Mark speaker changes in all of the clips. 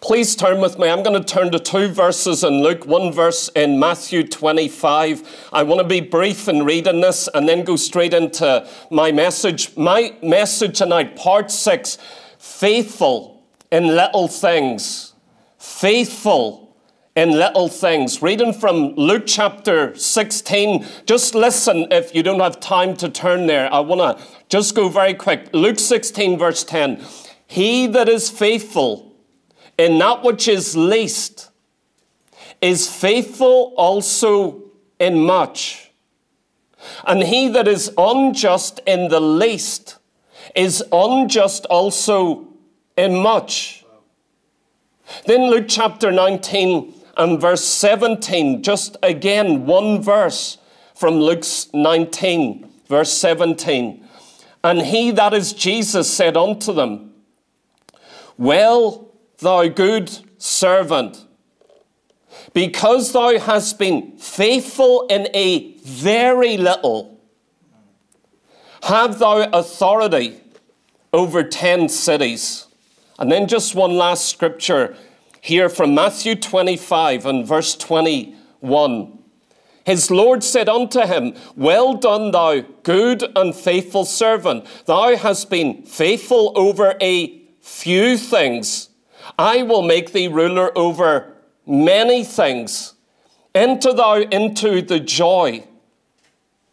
Speaker 1: Please turn with me. I'm going to turn to two verses in Luke, one verse in Matthew 25. I want to be brief in reading this and then go straight into my message. My message tonight, part six faithful in little things. Faithful in little things. Reading from Luke chapter 16. Just listen if you don't have time to turn there. I want to just go very quick. Luke 16, verse 10. He that is faithful in that which is least is faithful also in much. And he that is unjust in the least is unjust also in much. Then Luke chapter 19 and verse 17, just again one verse from Luke 19, verse 17. And he that is Jesus said unto them, Well thou good servant, because thou hast been faithful in a very little, have thou authority over ten cities. And then just one last scripture here from Matthew 25 and verse 21. His Lord said unto him, Well done, thou good and faithful servant. Thou hast been faithful over a few things. I will make thee ruler over many things. Enter thou into the joy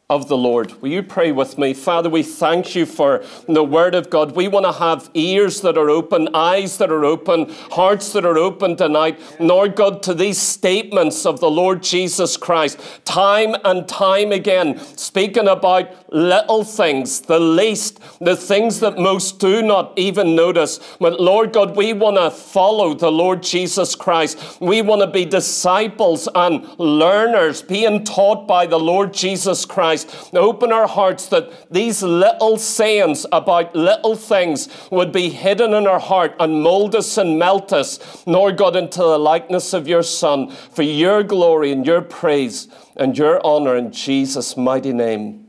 Speaker 1: of the Lord. Will you pray with me? Father, we thank you for the Word of God. We want to have ears that are open, eyes that are open, hearts that are open tonight. Lord God, to these statements of the Lord Jesus Christ, time and time again, speaking about little things, the least, the things that most do not even notice. But Lord God, we want to follow the Lord Jesus Christ. We want to be disciples and learners, being taught by the Lord Jesus Christ. Open our hearts that these little sayings about little things would be hidden in our heart and mold us and melt us, Lord God, into the likeness of your Son for your glory and your praise and your honor in Jesus' mighty name.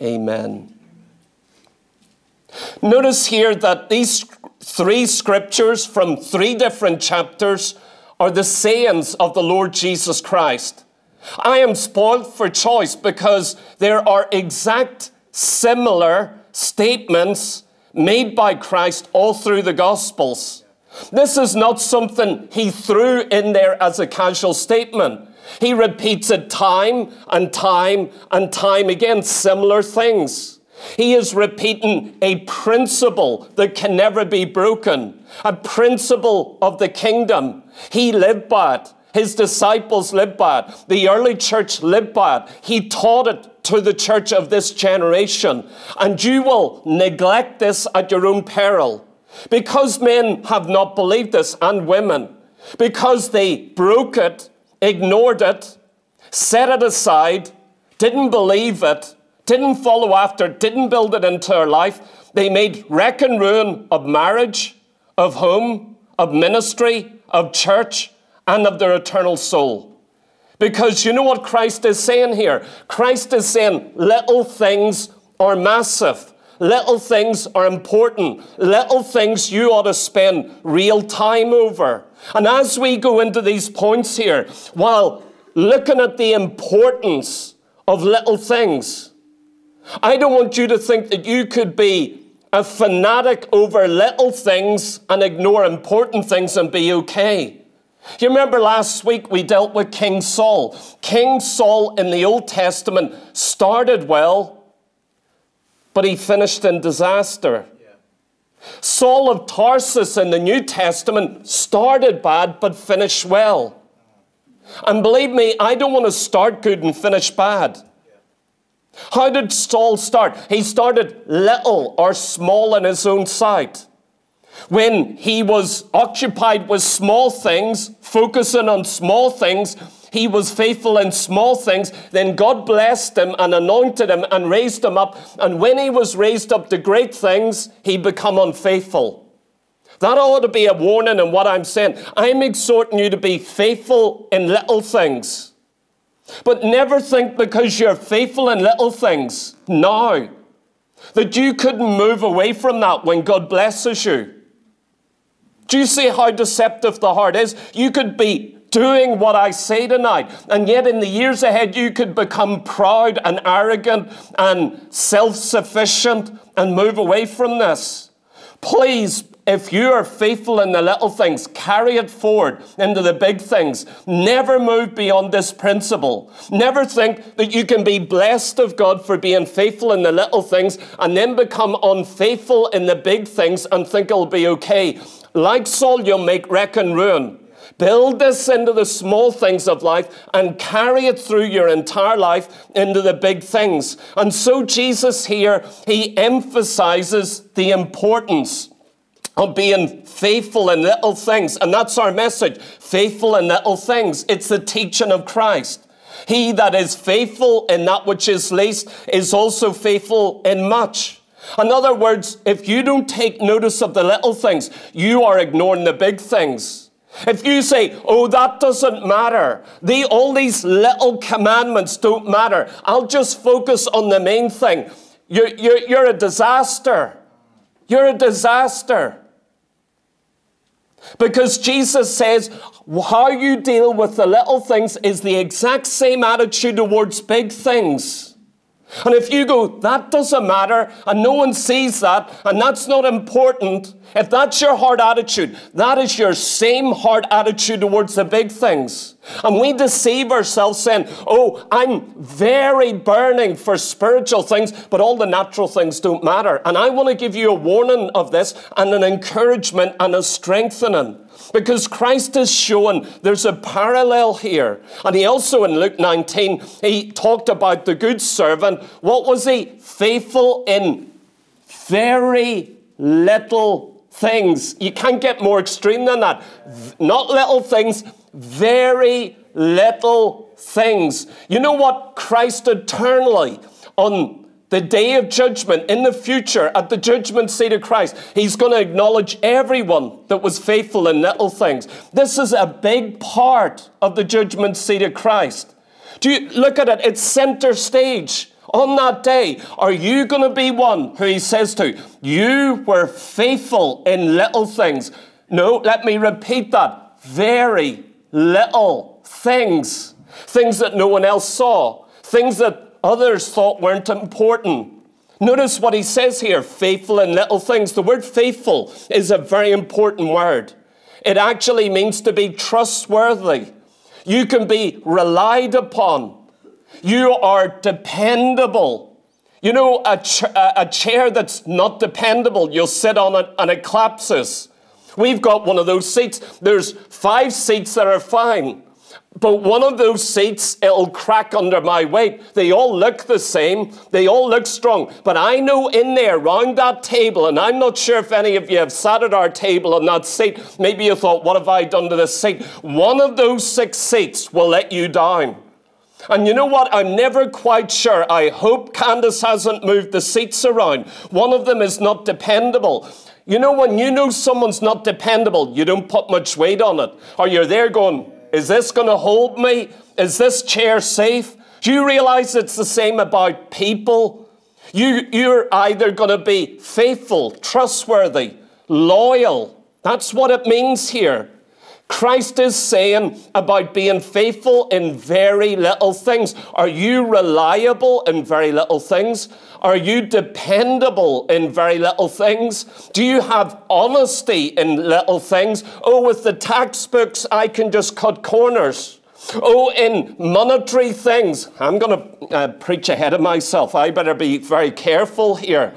Speaker 1: Amen. Notice here that these three scriptures from three different chapters are the sayings of the Lord Jesus Christ. I am spoiled for choice because there are exact similar statements made by Christ all through the Gospels. This is not something he threw in there as a casual statement. He repeats it time and time and time again, similar things. He is repeating a principle that can never be broken, a principle of the kingdom. He lived by it. His disciples lived by it. The early church lived by it. He taught it to the church of this generation. And you will neglect this at your own peril. Because men have not believed this, and women, because they broke it, ignored it, set it aside, didn't believe it, didn't follow after, didn't build it into their life, they made wreck and ruin of marriage, of home, of ministry, of church, and of their eternal soul. Because you know what Christ is saying here? Christ is saying little things are massive. Little things are important. Little things you ought to spend real time over. And as we go into these points here, while looking at the importance of little things, I don't want you to think that you could be a fanatic over little things and ignore important things and be okay. You remember last week we dealt with King Saul. King Saul in the Old Testament started well, but he finished in disaster. Saul of Tarsus in the New Testament started bad but finished well. And believe me, I don't want to start good and finish bad. How did Saul start? He started little or small in his own sight when he was occupied with small things, focusing on small things, he was faithful in small things. Then God blessed him and anointed him and raised him up. And when he was raised up to great things, he become unfaithful. That ought to be a warning in what I'm saying. I'm exhorting you to be faithful in little things. But never think because you're faithful in little things now that you couldn't move away from that when God blesses you. Do you see how deceptive the heart is? You could be doing what I say tonight, and yet in the years ahead, you could become proud and arrogant and self sufficient and move away from this. Please if you are faithful in the little things, carry it forward into the big things. Never move beyond this principle. Never think that you can be blessed of God for being faithful in the little things and then become unfaithful in the big things and think it'll be okay. Like Saul, you'll make wreck and ruin. Build this into the small things of life and carry it through your entire life into the big things. And so, Jesus here, he emphasizes the importance of being faithful in little things. And that's our message faithful in little things. It's the teaching of Christ. He that is faithful in that which is least is also faithful in much. In other words, if you don't take notice of the little things, you are ignoring the big things. If you say, oh, that doesn't matter, the, all these little commandments don't matter, I'll just focus on the main thing, you're, you're, you're a disaster. You're a disaster. Because Jesus says how you deal with the little things is the exact same attitude towards big things. And if you go, that doesn't matter, and no one sees that, and that's not important, if that's your heart attitude, that is your same heart attitude towards the big things. And we deceive ourselves saying, oh, I'm very burning for spiritual things, but all the natural things don't matter. And I want to give you a warning of this and an encouragement and a strengthening. Because Christ is showing there's a parallel here. And he also, in Luke 19, he talked about the good servant. What was he? Faithful in very little things. You can't get more extreme than that. Not little things, very little things. You know what? Christ eternally on the day of judgment in the future at the judgment seat of Christ, he's going to acknowledge everyone that was faithful in little things. This is a big part of the judgment seat of Christ. Do you look at it? It's center stage. On that day, are you going to be one who he says to, You were faithful in little things? No, let me repeat that. Very little things. Things that no one else saw. Things that others thought weren't important. Notice what he says here faithful in little things. The word faithful is a very important word. It actually means to be trustworthy. You can be relied upon. You are dependable. You know, a, ch- a chair that's not dependable, you'll sit on it and it collapses. We've got one of those seats. There's five seats that are fine. But one of those seats, it'll crack under my weight. They all look the same. They all look strong. But I know in there, round that table, and I'm not sure if any of you have sat at our table on that seat. Maybe you thought, what have I done to this seat? One of those six seats will let you down. And you know what? I'm never quite sure. I hope Candace hasn't moved the seats around. One of them is not dependable. You know, when you know someone's not dependable, you don't put much weight on it. Or you're there going, is this going to hold me? Is this chair safe? Do you realize it's the same about people? You, you're either going to be faithful, trustworthy, loyal. That's what it means here. Christ is saying about being faithful in very little things. Are you reliable in very little things? Are you dependable in very little things? Do you have honesty in little things? Oh, with the tax books, I can just cut corners. Oh, in monetary things, I'm going to uh, preach ahead of myself. I better be very careful here.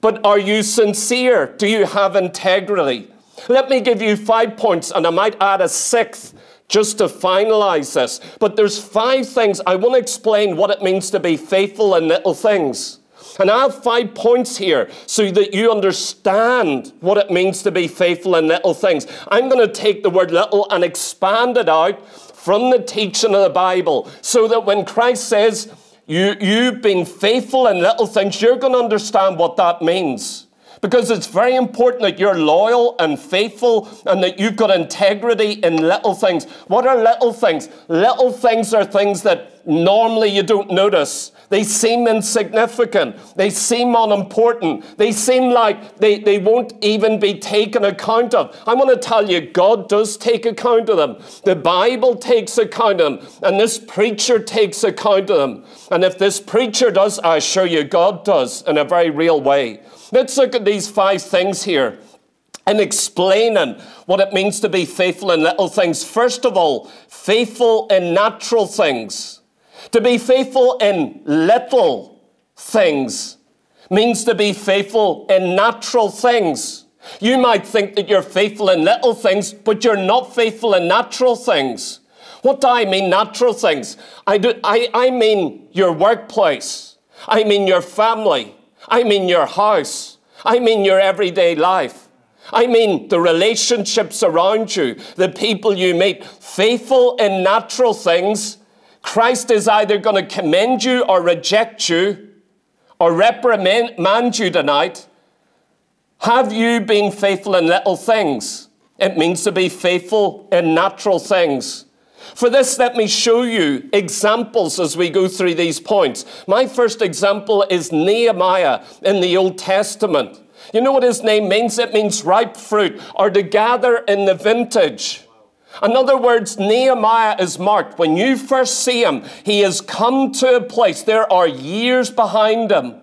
Speaker 1: But are you sincere? Do you have integrity? Let me give you five points, and I might add a sixth just to finalize this. But there's five things I want to explain what it means to be faithful in little things. And I have five points here so that you understand what it means to be faithful in little things. I'm going to take the word little and expand it out from the teaching of the Bible so that when Christ says, you, You've been faithful in little things, you're going to understand what that means. Because it's very important that you're loyal and faithful and that you've got integrity in little things. What are little things? Little things are things that normally you don't notice. They seem insignificant. They seem unimportant. They seem like they, they won't even be taken account of. I want to tell you, God does take account of them. The Bible takes account of them. And this preacher takes account of them. And if this preacher does, I assure you, God does in a very real way. Let's look at these five things here and explaining what it means to be faithful in little things. First of all, faithful in natural things. To be faithful in little things means to be faithful in natural things. You might think that you're faithful in little things, but you're not faithful in natural things. What do I mean, natural things? I, do, I, I mean your workplace. I mean your family. I mean your house. I mean your everyday life. I mean the relationships around you, the people you meet. Faithful in natural things Christ is either going to commend you or reject you or reprimand you tonight. Have you been faithful in little things? It means to be faithful in natural things. For this, let me show you examples as we go through these points. My first example is Nehemiah in the Old Testament. You know what his name means? It means ripe fruit or to gather in the vintage. In other words, Nehemiah is marked. When you first see him, he has come to a place, there are years behind him.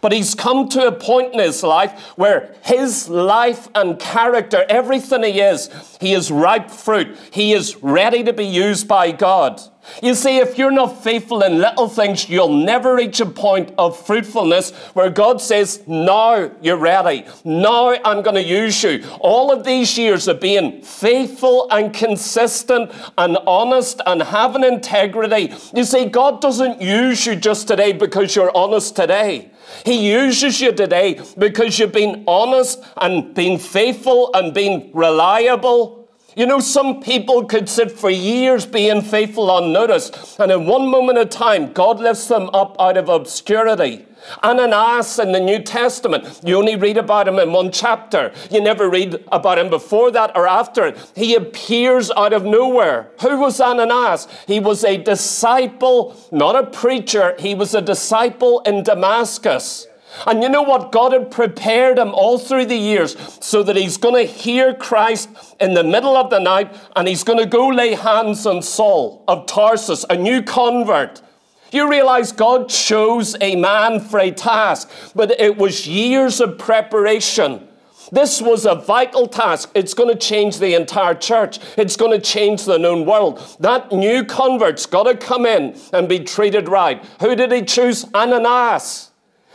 Speaker 1: But he's come to a point in his life where his life and character, everything he is, he is ripe fruit. He is ready to be used by God. You see, if you're not faithful in little things, you'll never reach a point of fruitfulness where God says, Now you're ready. Now I'm going to use you. All of these years of being faithful and consistent and honest and having integrity. You see, God doesn't use you just today because you're honest today. He uses you today because you've been honest and been faithful and been reliable you know, some people could sit for years being faithful unnoticed, and in one moment of time, God lifts them up out of obscurity. Ananias in the New Testament, you only read about him in one chapter. You never read about him before that or after it. He appears out of nowhere. Who was Ananias? He was a disciple, not a preacher. He was a disciple in Damascus. And you know what? God had prepared him all through the years so that he's going to hear Christ in the middle of the night and he's going to go lay hands on Saul of Tarsus, a new convert. You realize God chose a man for a task, but it was years of preparation. This was a vital task. It's going to change the entire church. It's going to change the known world. That new convert's got to come in and be treated right. Who did he choose? Ananias.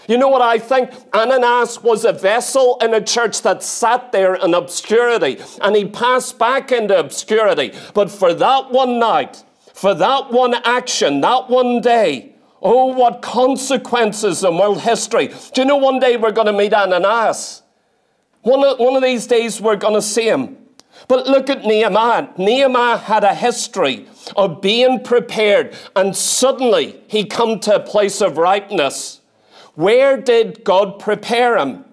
Speaker 1: You know what I think? Ananias was a vessel in a church that sat there in obscurity, and he passed back into obscurity. But for that one night, for that one action, that one day, oh, what consequences in world history. Do you know one day we're going to meet Ananias? One of, one of these days we're going to see him. But look at Nehemiah. Nehemiah had a history of being prepared, and suddenly he come to a place of ripeness. Where did God prepare him?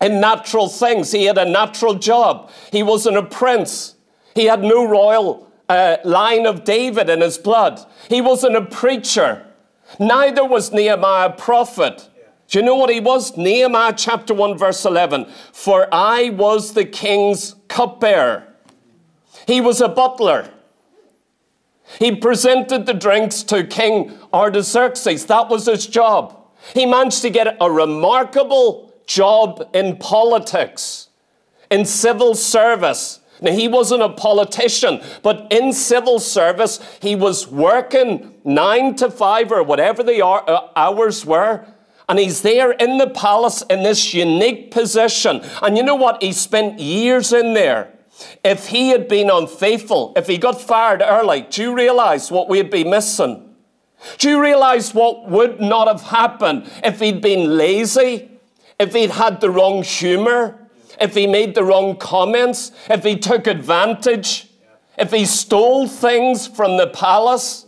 Speaker 1: In natural things. He had a natural job. He wasn't a prince. He had no royal uh, line of David in his blood. He wasn't a preacher. Neither was Nehemiah a prophet. Do you know what he was? Nehemiah chapter 1, verse 11. For I was the king's cupbearer. He was a butler. He presented the drinks to King Artaxerxes. That was his job. He managed to get a remarkable job in politics, in civil service. Now, he wasn't a politician, but in civil service, he was working nine to five or whatever the uh, hours were. And he's there in the palace in this unique position. And you know what? He spent years in there. If he had been unfaithful, if he got fired early, do you realize what we'd be missing? Do you realize what would not have happened if he'd been lazy, if he'd had the wrong humor, if he made the wrong comments, if he took advantage, if he stole things from the palace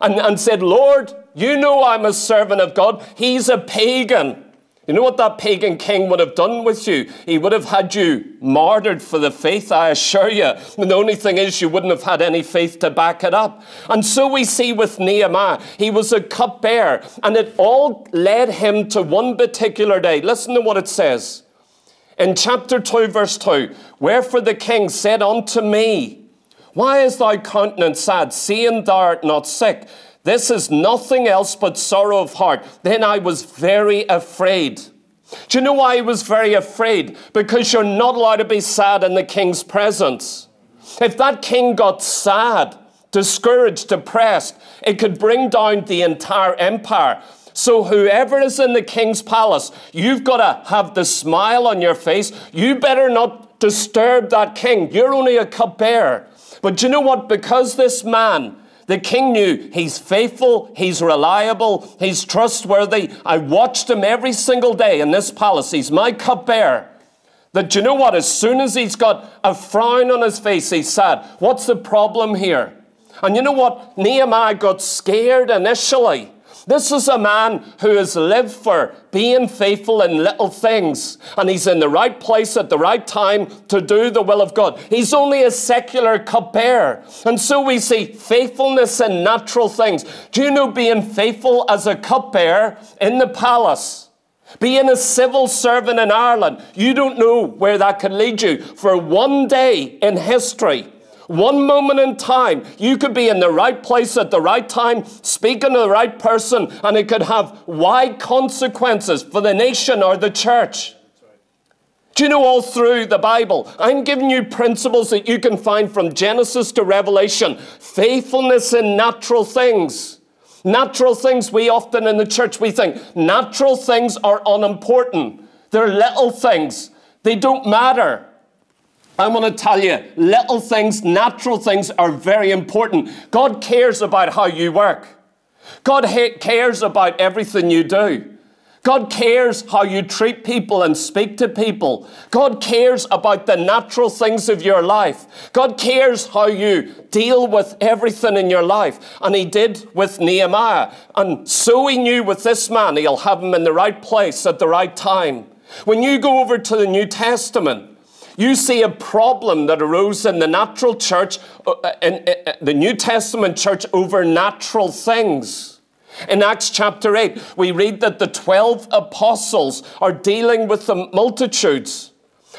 Speaker 1: and, and said, Lord, you know I'm a servant of God. He's a pagan. You know what that pagan king would have done with you? He would have had you martyred for the faith, I assure you. And the only thing is, you wouldn't have had any faith to back it up. And so we see with Nehemiah, he was a cupbearer, and it all led him to one particular day. Listen to what it says in chapter 2, verse 2 Wherefore the king said unto me, Why is thy countenance sad, seeing thou art not sick? This is nothing else but sorrow of heart. Then I was very afraid. Do you know why he was very afraid? Because you're not allowed to be sad in the king's presence. If that king got sad, discouraged, depressed, it could bring down the entire empire. So, whoever is in the king's palace, you've got to have the smile on your face. You better not disturb that king. You're only a cupbearer. But do you know what? Because this man the king knew he's faithful, he's reliable, he's trustworthy. I watched him every single day in this palace. He's my cupbearer. That you know what? As soon as he's got a frown on his face, he's sad. What's the problem here? And you know what? Nehemiah got scared initially. This is a man who has lived for being faithful in little things, and he's in the right place at the right time to do the will of God. He's only a secular cupbearer. And so we see faithfulness in natural things. Do you know being faithful as a cupbearer in the palace? Being a civil servant in Ireland, you don't know where that could lead you. For one day in history, one moment in time, you could be in the right place at the right time, speaking to the right person, and it could have wide consequences for the nation or the church. Do you know all through the Bible? I'm giving you principles that you can find from Genesis to Revelation. Faithfulness in natural things. Natural things, we often in the church, we think natural things are unimportant. They're little things. They don't matter. I want to tell you, little things, natural things are very important. God cares about how you work. God cares about everything you do. God cares how you treat people and speak to people. God cares about the natural things of your life. God cares how you deal with everything in your life. And He did with Nehemiah. And so He knew with this man, He'll have him in the right place at the right time. When you go over to the New Testament, you see a problem that arose in the natural church, uh, uh, in, uh, the New Testament church, over natural things. In Acts chapter 8, we read that the 12 apostles are dealing with the multitudes.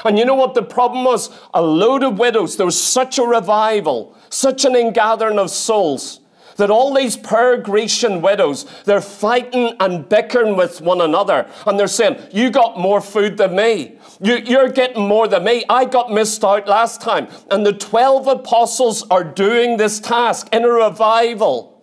Speaker 1: And you know what the problem was? A load of widows. There was such a revival, such an ingathering of souls that all these poor Grecian widows, they're fighting and bickering with one another. And they're saying, You got more food than me. You, you're getting more than me. I got missed out last time. And the 12 apostles are doing this task in a revival.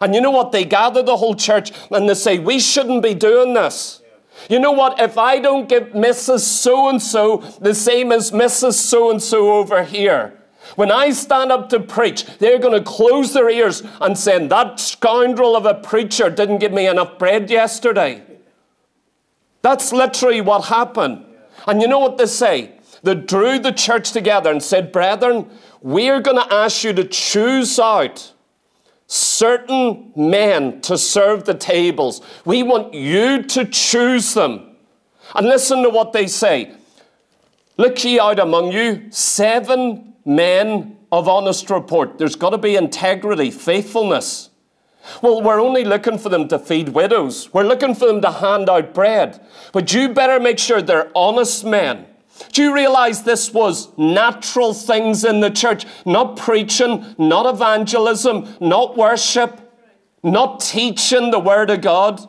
Speaker 1: And you know what? They gather the whole church and they say, We shouldn't be doing this. You know what? If I don't give Mrs. So and so the same as Mrs. So and so over here, when I stand up to preach, they're going to close their ears and say, That scoundrel of a preacher didn't give me enough bread yesterday. That's literally what happened. And you know what they say? They drew the church together and said, Brethren, we're going to ask you to choose out certain men to serve the tables. We want you to choose them. And listen to what they say. Look ye out among you seven men of honest report. There's got to be integrity, faithfulness. Well, we're only looking for them to feed widows. We're looking for them to hand out bread. But you better make sure they're honest men. Do you realize this was natural things in the church? Not preaching, not evangelism, not worship, not teaching the Word of God,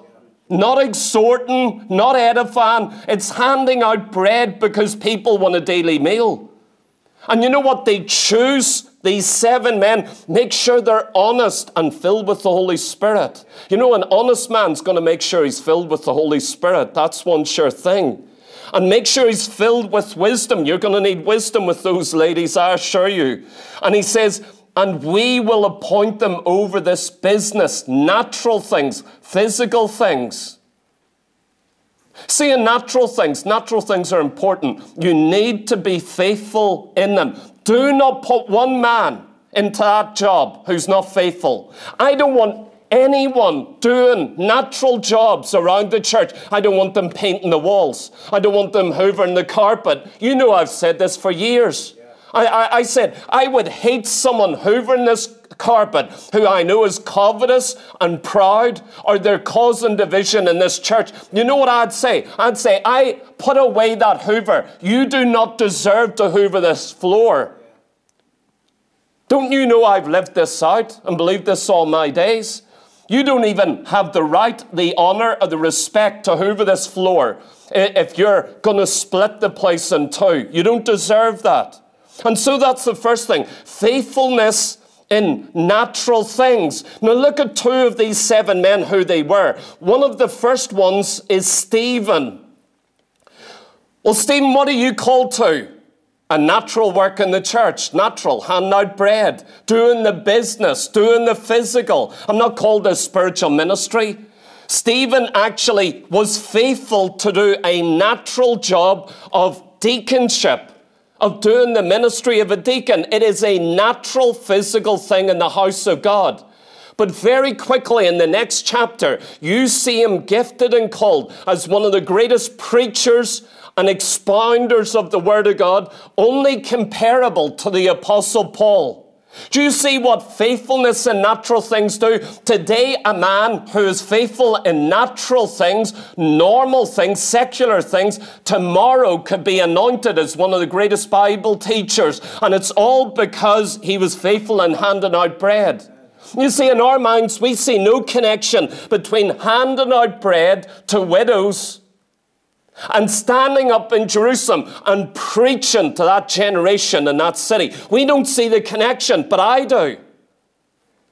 Speaker 1: not exhorting, not edifying. It's handing out bread because people want a daily meal. And you know what? They choose these seven men, make sure they're honest and filled with the Holy Spirit. You know, an honest man's going to make sure he's filled with the Holy Spirit. That's one sure thing. And make sure he's filled with wisdom. You're going to need wisdom with those ladies, I assure you. And he says, and we will appoint them over this business, natural things, physical things. See, in natural things, natural things are important. You need to be faithful in them. Do not put one man into that job who's not faithful. I don't want anyone doing natural jobs around the church. I don't want them painting the walls. I don't want them hoovering the carpet. You know, I've said this for years. I, I, I said, I would hate someone hoovering this carpet who I know is covetous and proud or they're causing division in this church. You know what I'd say? I'd say, I put away that hoover. You do not deserve to hoover this floor. Don't you know I've lived this out and believed this all my days? You don't even have the right, the honor, or the respect to hoover this floor if you're going to split the place in two. You don't deserve that. And so that's the first thing faithfulness in natural things. Now look at two of these seven men who they were. One of the first ones is Stephen. Well, Stephen, what are you called to? A natural work in the church, natural, handing out bread, doing the business, doing the physical. I'm not called a spiritual ministry. Stephen actually was faithful to do a natural job of deaconship, of doing the ministry of a deacon. It is a natural physical thing in the house of God. But very quickly in the next chapter, you see him gifted and called as one of the greatest preachers and expounders of the Word of God, only comparable to the Apostle Paul. Do you see what faithfulness in natural things do? Today, a man who is faithful in natural things, normal things, secular things, tomorrow could be anointed as one of the greatest Bible teachers. And it's all because he was faithful in handing out bread. You see, in our minds, we see no connection between handing out bread to widows and standing up in Jerusalem and preaching to that generation in that city. We don't see the connection, but I do.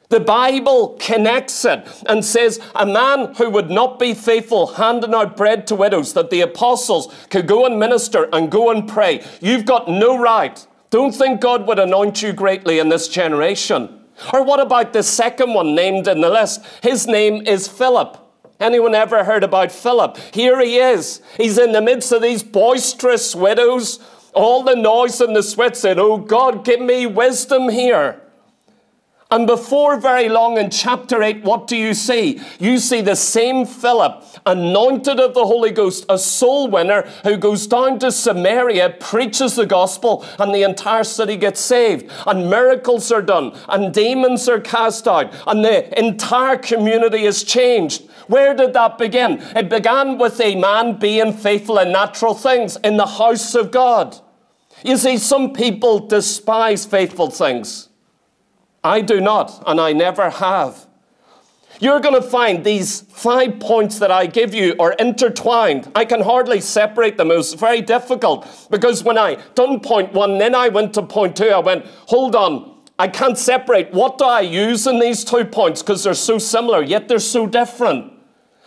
Speaker 1: The Bible connects it and says a man who would not be faithful handing out bread to widows, that the apostles could go and minister and go and pray. You've got no right. Don't think God would anoint you greatly in this generation. Or what about the second one named in the list? His name is Philip. Anyone ever heard about Philip? Here he is. He's in the midst of these boisterous widows. All the noise and the sweat said, Oh God, give me wisdom here. And before very long in chapter 8, what do you see? You see the same Philip, anointed of the Holy Ghost, a soul winner who goes down to Samaria, preaches the gospel, and the entire city gets saved. And miracles are done, and demons are cast out, and the entire community is changed. Where did that begin? It began with a man being faithful in natural things in the house of God. You see, some people despise faithful things. I do not, and I never have. You're going to find these five points that I give you are intertwined. I can hardly separate them. It was very difficult because when I done point one, then I went to point two. I went, hold on, I can't separate. What do I use in these two points? Because they're so similar, yet they're so different.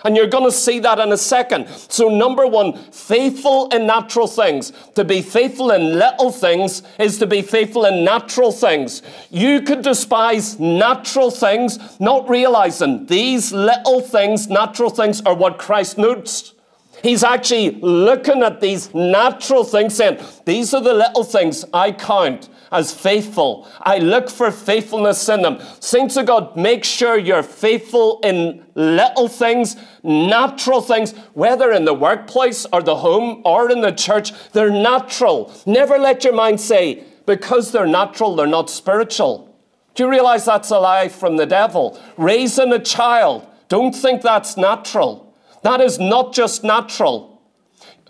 Speaker 1: And you're going to see that in a second. So, number one, faithful in natural things. To be faithful in little things is to be faithful in natural things. You could despise natural things, not realizing these little things, natural things, are what Christ notes. He's actually looking at these natural things, saying, These are the little things I count as faithful. I look for faithfulness in them. Saints of God, make sure you're faithful in little things, natural things, whether in the workplace or the home or in the church. They're natural. Never let your mind say, because they're natural, they're not spiritual. Do you realize that's a lie from the devil? Raising a child, don't think that's natural. That is not just natural.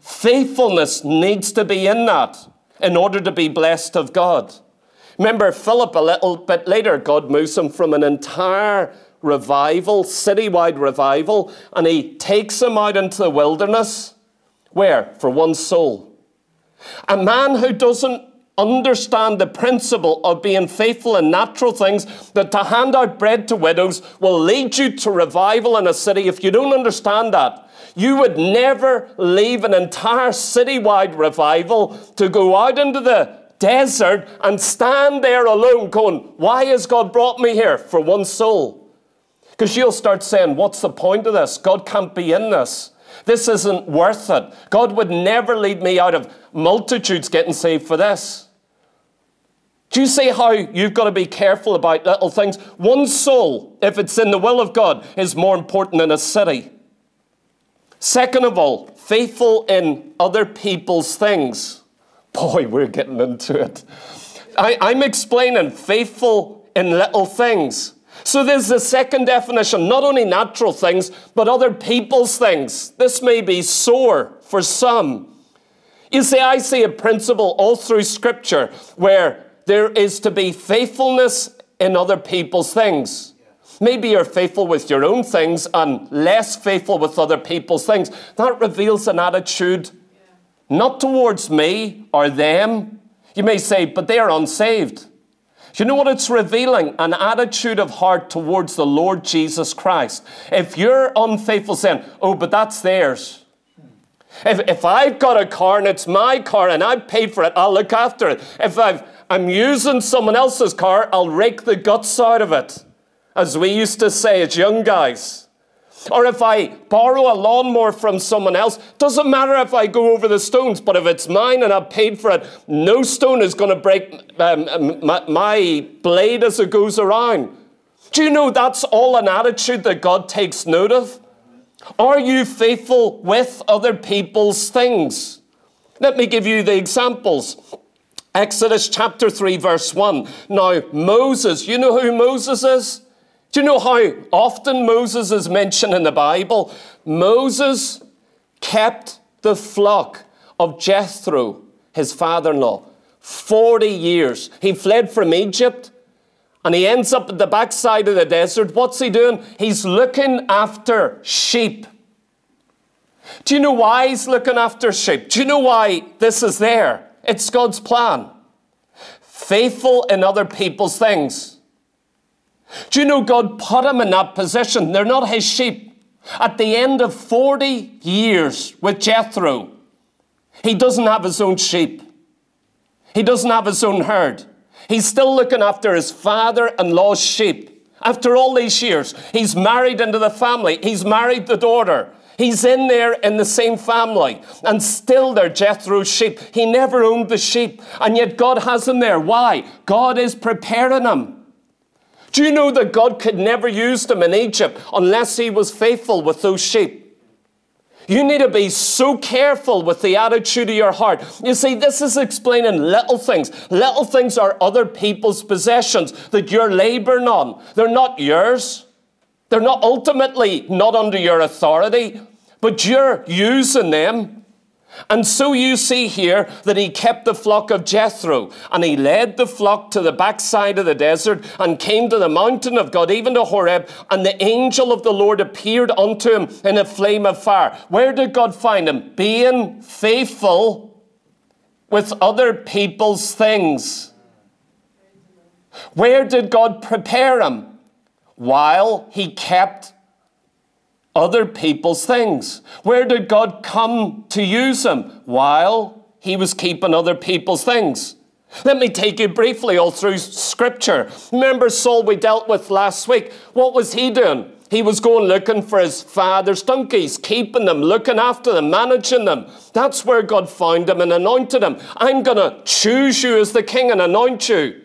Speaker 1: Faithfulness needs to be in that in order to be blessed of God. Remember, Philip, a little bit later, God moves him from an entire revival, citywide revival, and he takes him out into the wilderness. Where? For one soul. A man who doesn't understand the principle of being faithful in natural things, that to hand out bread to widows will lead you to revival in a city. If you don't understand that, you would never leave an entire citywide revival to go out into the desert and stand there alone going, Why has God brought me here? For one soul. Because you'll start saying, What's the point of this? God can't be in this. This isn't worth it. God would never lead me out of multitudes getting saved for this. Do you see how you've got to be careful about little things? One soul, if it's in the will of God, is more important than a city. Second of all, faithful in other people's things. Boy, we're getting into it. I, am explaining faithful in little things. So there's the second definition, not only natural things, but other people's things. This may be sore for some. You see, I see a principle all through Scripture where there is to be faithfulness in other people's things. Maybe you're faithful with your own things and less faithful with other people's things. That reveals an attitude not towards me or them. You may say, but they are unsaved. You know what it's revealing? An attitude of heart towards the Lord Jesus Christ. If you're unfaithful, saying, oh, but that's theirs. If, if I've got a car and it's my car and I've paid for it, I'll look after it. If I've, I'm using someone else's car, I'll rake the guts out of it, as we used to say as young guys. Or if I borrow a lawnmower from someone else, doesn't matter if I go over the stones, but if it's mine and I've paid for it, no stone is going to break um, um, my, my blade as it goes around. Do you know that's all an attitude that God takes note of? Are you faithful with other people's things? Let me give you the examples. Exodus chapter 3, verse 1. Now, Moses, you know who Moses is? Do you know how often Moses is mentioned in the Bible? Moses kept the flock of Jethro, his father in law, 40 years. He fled from Egypt and he ends up at the backside of the desert. What's he doing? He's looking after sheep. Do you know why he's looking after sheep? Do you know why this is there? It's God's plan. Faithful in other people's things. Do you know God put him in that position? They're not his sheep. At the end of 40 years with Jethro, he doesn't have his own sheep. He doesn't have his own herd. He's still looking after his father in law's sheep. After all these years, he's married into the family. He's married the daughter. He's in there in the same family, and still they're Jethro's sheep. He never owned the sheep, and yet God has him there. Why? God is preparing him. Do you know that God could never use them in Egypt unless he was faithful with those sheep? You need to be so careful with the attitude of your heart. You see, this is explaining little things. Little things are other people's possessions that you're laboring on. They're not yours. They're not ultimately not under your authority, but you're using them. And so you see here that he kept the flock of Jethro, and he led the flock to the backside of the desert, and came to the mountain of God, even to Horeb, and the angel of the Lord appeared unto him in a flame of fire. Where did God find him? Being faithful with other people's things. Where did God prepare him? While he kept other people's things. Where did God come to use him? While he was keeping other people's things. Let me take you briefly all through Scripture. Remember Saul we dealt with last week? What was he doing? He was going looking for his father's donkeys, keeping them, looking after them, managing them. That's where God found him and anointed him. I'm going to choose you as the king and anoint you.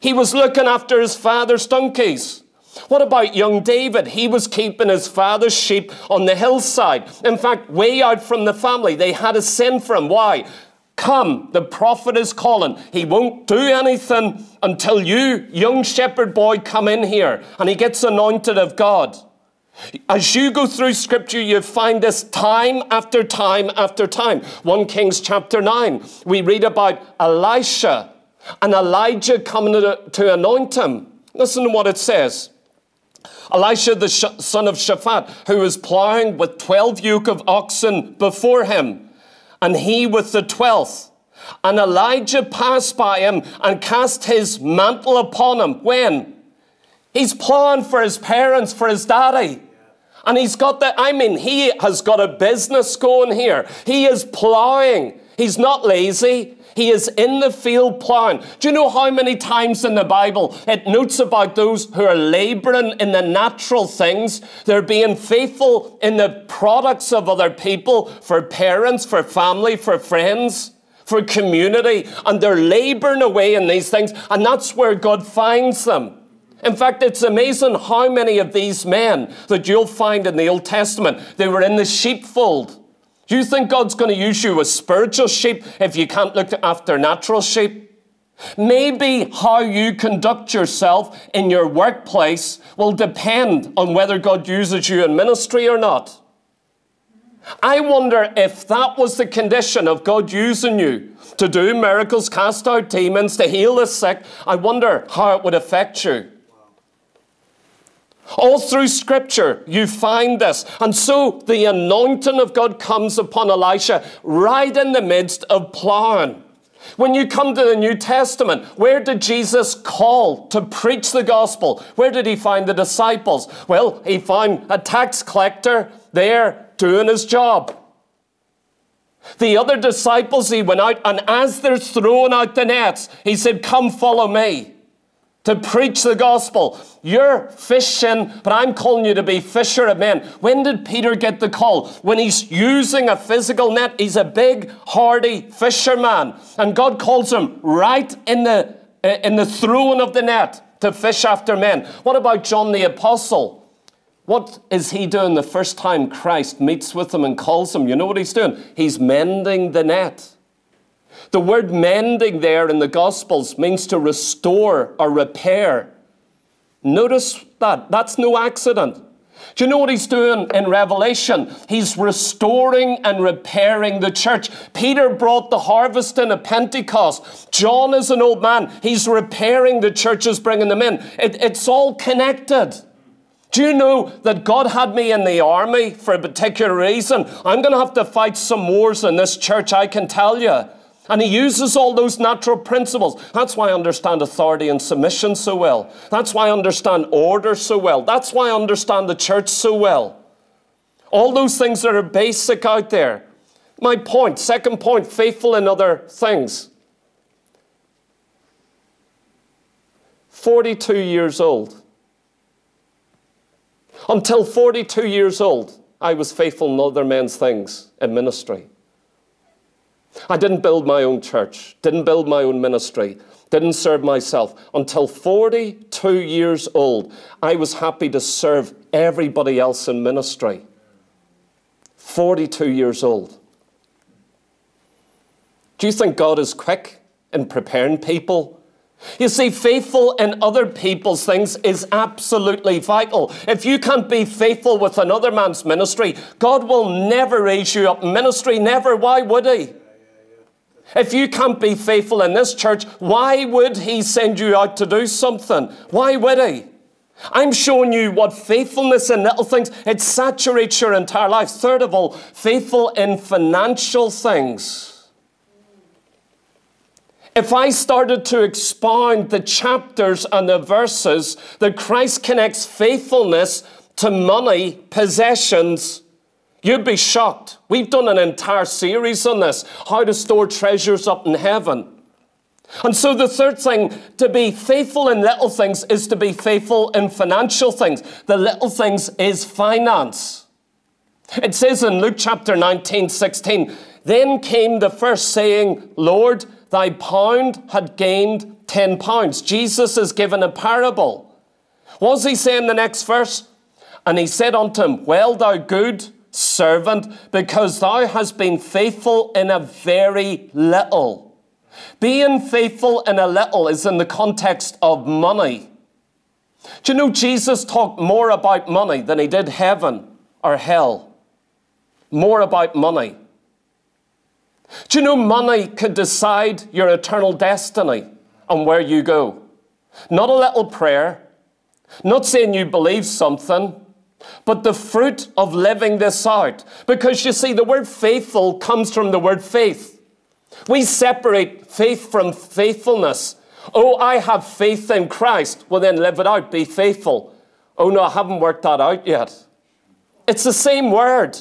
Speaker 1: He was looking after his father's donkeys. What about young David? He was keeping his father's sheep on the hillside. In fact, way out from the family, they had to send for him. Why? Come, the prophet is calling. He won't do anything until you, young shepherd boy, come in here. And he gets anointed of God. As you go through scripture, you find this time after time after time. 1 Kings chapter 9, we read about Elisha and Elijah coming to, to anoint him. Listen to what it says. Elisha, the son of Shaphat, who was plowing with 12 yoke of oxen before him, and he with the twelfth. And Elijah passed by him and cast his mantle upon him. When? He's plowing for his parents, for his daddy. And he's got that, I mean, he has got a business going here. He is plowing. He's not lazy. He is in the field plowing. Do you know how many times in the Bible it notes about those who are laboring in the natural things? They're being faithful in the products of other people, for parents, for family, for friends, for community, and they're laboring away in these things, and that's where God finds them. In fact, it's amazing how many of these men that you'll find in the Old Testament, they were in the sheepfold. Do you think God's going to use you as spiritual sheep if you can't look after natural sheep? Maybe how you conduct yourself in your workplace will depend on whether God uses you in ministry or not. I wonder if that was the condition of God using you to do miracles, cast out demons, to heal the sick, I wonder how it would affect you. All through Scripture, you find this. And so the anointing of God comes upon Elisha right in the midst of plowing. When you come to the New Testament, where did Jesus call to preach the gospel? Where did he find the disciples? Well, he found a tax collector there doing his job. The other disciples, he went out, and as they're throwing out the nets, he said, Come follow me to preach the gospel. You're fishing, but I'm calling you to be fisher of men. When did Peter get the call? When he's using a physical net, he's a big, hardy fisherman. And God calls him right in the, eh, in the throwing of the net to fish after men. What about John the Apostle? What is he doing the first time Christ meets with him and calls him? You know what he's doing? He's mending the net. The word mending there in the Gospels means to restore or repair. Notice that. That's no accident. Do you know what he's doing in Revelation? He's restoring and repairing the church. Peter brought the harvest in at Pentecost. John is an old man. He's repairing the churches, bringing them in. It, it's all connected. Do you know that God had me in the army for a particular reason? I'm going to have to fight some wars in this church, I can tell you. And he uses all those natural principles. That's why I understand authority and submission so well. That's why I understand order so well. That's why I understand the church so well. All those things that are basic out there. My point, second point, faithful in other things. 42 years old. Until 42 years old, I was faithful in other men's things in ministry. I didn't build my own church, didn't build my own ministry, didn't serve myself. Until 42 years old, I was happy to serve everybody else in ministry. 42 years old. Do you think God is quick in preparing people? You see, faithful in other people's things is absolutely vital. If you can't be faithful with another man's ministry, God will never raise you up ministry. Never. Why would He? If you can't be faithful in this church, why would He send you out to do something? Why would He? I'm showing you what faithfulness in little things, it saturates your entire life. Third of all, faithful in financial things. If I started to expound the chapters and the verses that Christ connects faithfulness to money, possessions, You'd be shocked. We've done an entire series on this how to store treasures up in heaven. And so, the third thing, to be faithful in little things, is to be faithful in financial things. The little things is finance. It says in Luke chapter 19, 16, Then came the first saying, Lord, thy pound had gained 10 pounds. Jesus is given a parable. Does he saying the next verse? And he said unto him, Well, thou good servant, because thou hast been faithful in a very little. Being faithful in a little is in the context of money. Do you know Jesus talked more about money than he did heaven or hell? More about money. Do you know money could decide your eternal destiny and where you go? Not a little prayer, not saying you believe something, but the fruit of living this out. Because you see, the word faithful comes from the word faith. We separate faith from faithfulness. Oh, I have faith in Christ. Well, then live it out, be faithful. Oh, no, I haven't worked that out yet. It's the same word.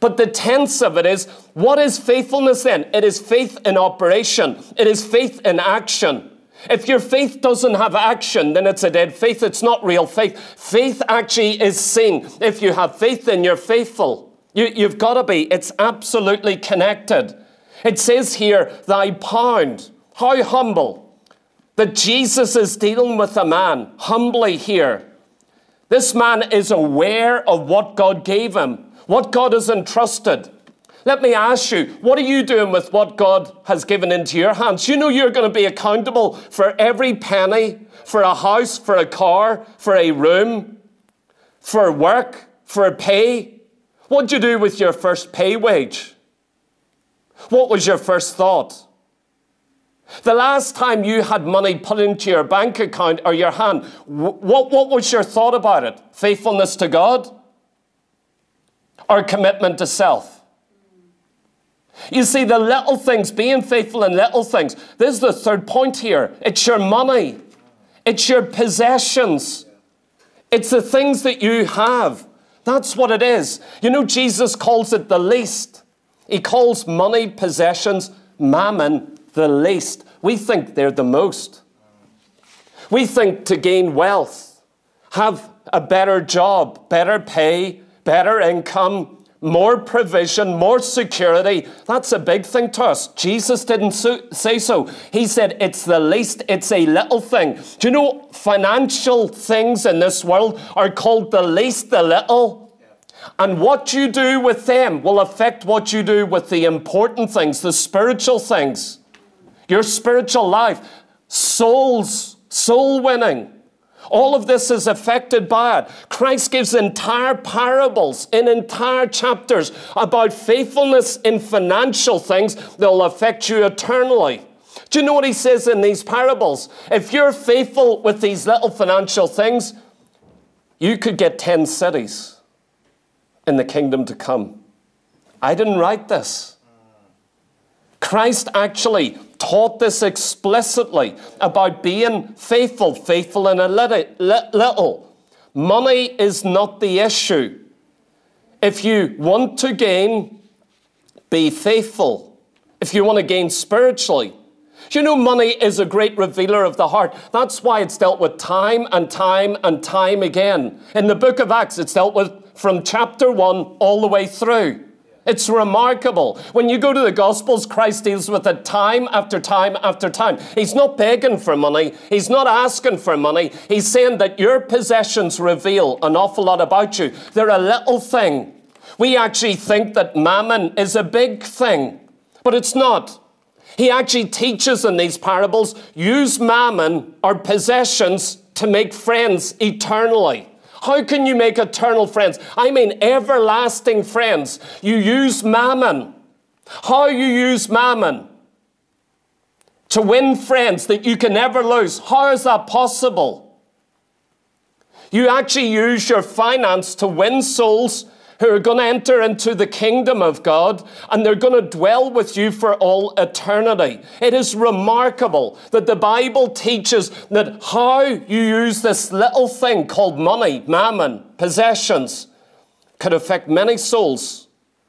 Speaker 1: But the tense of it is what is faithfulness then? It is faith in operation, it is faith in action. If your faith doesn't have action, then it's a dead faith. It's not real faith. Faith actually is seen. If you have faith, then you're faithful. You, you've got to be. It's absolutely connected. It says here, thy pound. How humble. That Jesus is dealing with a man humbly here. This man is aware of what God gave him, what God has entrusted. Let me ask you, what are you doing with what God has given into your hands? You know you're going to be accountable for every penny, for a house, for a car, for a room, for work, for pay. What'd you do with your first pay wage? What was your first thought? The last time you had money put into your bank account or your hand, what, what was your thought about it? Faithfulness to God? Or commitment to self? You see, the little things, being faithful in little things, this is the third point here. It's your money, it's your possessions, it's the things that you have. That's what it is. You know, Jesus calls it the least. He calls money, possessions, mammon, the least. We think they're the most. We think to gain wealth, have a better job, better pay, better income, more provision, more security. That's a big thing to us. Jesus didn't say so. He said it's the least, it's a little thing. Do you know financial things in this world are called the least, the little? And what you do with them will affect what you do with the important things, the spiritual things, your spiritual life, souls, soul winning. All of this is affected by it. Christ gives entire parables in entire chapters about faithfulness in financial things that will affect you eternally. Do you know what he says in these parables? If you're faithful with these little financial things, you could get 10 cities in the kingdom to come. I didn't write this. Christ actually taught this explicitly about being faithful, faithful in a little. Money is not the issue. If you want to gain, be faithful. If you want to gain spiritually, you know, money is a great revealer of the heart. That's why it's dealt with time and time and time again. In the book of Acts, it's dealt with from chapter 1 all the way through. It's remarkable. When you go to the Gospels, Christ deals with it time after time after time. He's not begging for money. He's not asking for money. He's saying that your possessions reveal an awful lot about you. They're a little thing. We actually think that mammon is a big thing, but it's not. He actually teaches in these parables use mammon or possessions to make friends eternally. How can you make eternal friends? I mean, everlasting friends. You use mammon. How you use mammon to win friends that you can never lose. How is that possible? You actually use your finance to win souls who are going to enter into the kingdom of God and they're going to dwell with you for all eternity. It is remarkable that the Bible teaches that how you use this little thing called money, mammon, possessions, could affect many souls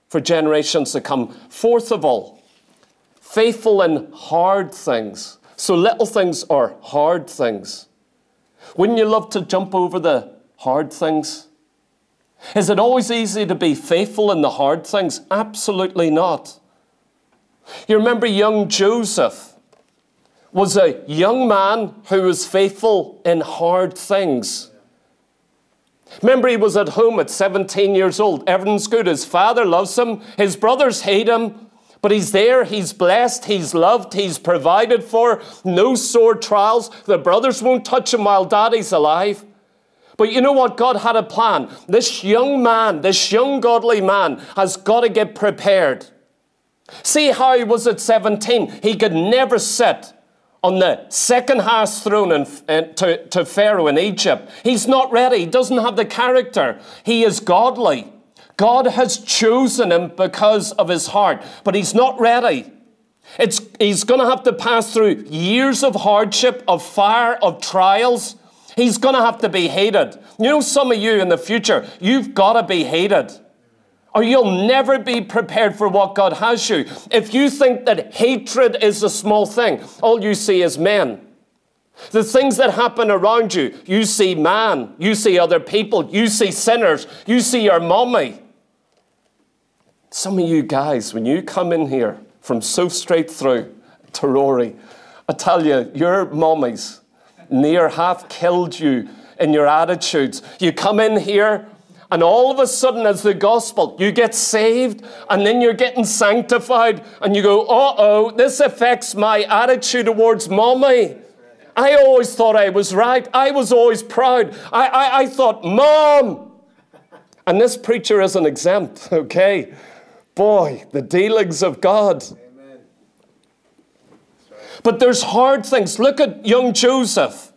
Speaker 1: for generations to come. Fourth of all, faithful in hard things. So little things are hard things. Wouldn't you love to jump over the hard things? Is it always easy to be faithful in the hard things? Absolutely not. You remember young Joseph was a young man who was faithful in hard things. Remember, he was at home at 17 years old. Everything's good. His father loves him. His brothers hate him. But he's there, he's blessed, he's loved, he's provided for. No sore trials. The brothers won't touch him while daddy's alive. But you know what? God had a plan. This young man, this young godly man, has got to get prepared. See how he was at 17. He could never sit on the second highest throne in, in, to, to Pharaoh in Egypt. He's not ready. He doesn't have the character. He is godly. God has chosen him because of his heart, but he's not ready. It's, he's going to have to pass through years of hardship, of fire, of trials. He's going to have to be hated. You know, some of you in the future, you've got to be hated. Or you'll never be prepared for what God has you. If you think that hatred is a small thing, all you see is men. The things that happen around you, you see man, you see other people, you see sinners, you see your mommy. Some of you guys, when you come in here, from so straight through to Rory. I tell you, your mummies near half killed you in your attitudes. You come in here, and all of a sudden, as the gospel, you get saved, and then you're getting sanctified, and you go, uh oh, this affects my attitude towards mommy. I always thought I was right. I was always proud. I, I, I thought, Mom. And this preacher isn't exempt, okay? Boy, the dealings of God. But there's hard things. Look at young Joseph.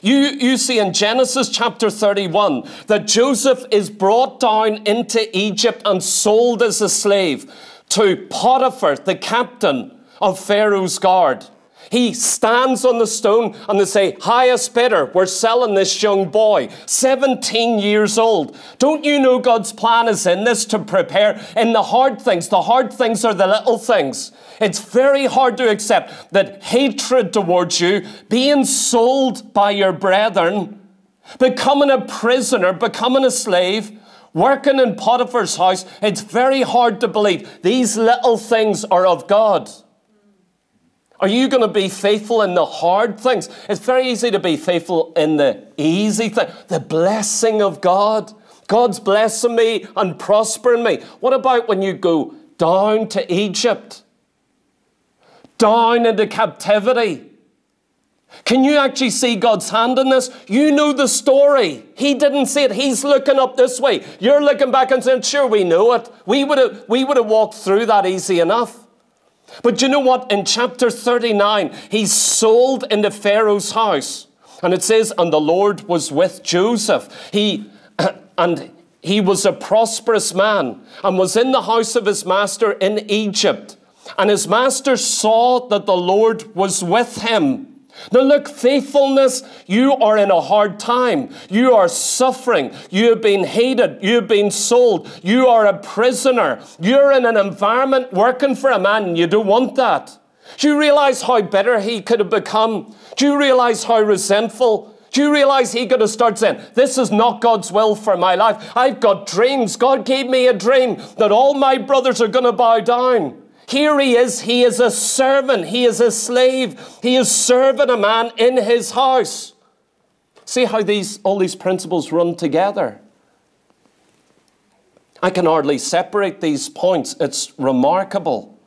Speaker 1: You, you see in Genesis chapter 31 that Joseph is brought down into Egypt and sold as a slave to Potiphar, the captain of Pharaoh's guard. He stands on the stone and they say, highest bidder, we're selling this young boy, 17 years old. Don't you know God's plan is in this to prepare in the hard things? The hard things are the little things. It's very hard to accept that hatred towards you, being sold by your brethren, becoming a prisoner, becoming a slave, working in Potiphar's house, it's very hard to believe these little things are of God. Are you going to be faithful in the hard things? It's very easy to be faithful in the easy thing, the blessing of God. God's blessing me and prospering me. What about when you go down to Egypt? Down into captivity? Can you actually see God's hand in this? You know the story. He didn't see it. He's looking up this way. You're looking back and saying, sure, we know it. We would have, we would have walked through that easy enough. But you know what? In chapter 39, he's sold into Pharaoh's house. And it says, and the Lord was with Joseph. He, and he was a prosperous man and was in the house of his master in Egypt. And his master saw that the Lord was with him now, look, faithfulness, you are in a hard time. You are suffering. You have been hated. You have been sold. You are a prisoner. You're in an environment working for a man, and you don't want that. Do you realize how bitter he could have become? Do you realize how resentful? Do you realize he could have started saying, This is not God's will for my life? I've got dreams. God gave me a dream that all my brothers are going to bow down. Here he is. He is a servant. He is a slave. He is serving a man in his house. See how these, all these principles run together. I can hardly separate these points. It's remarkable.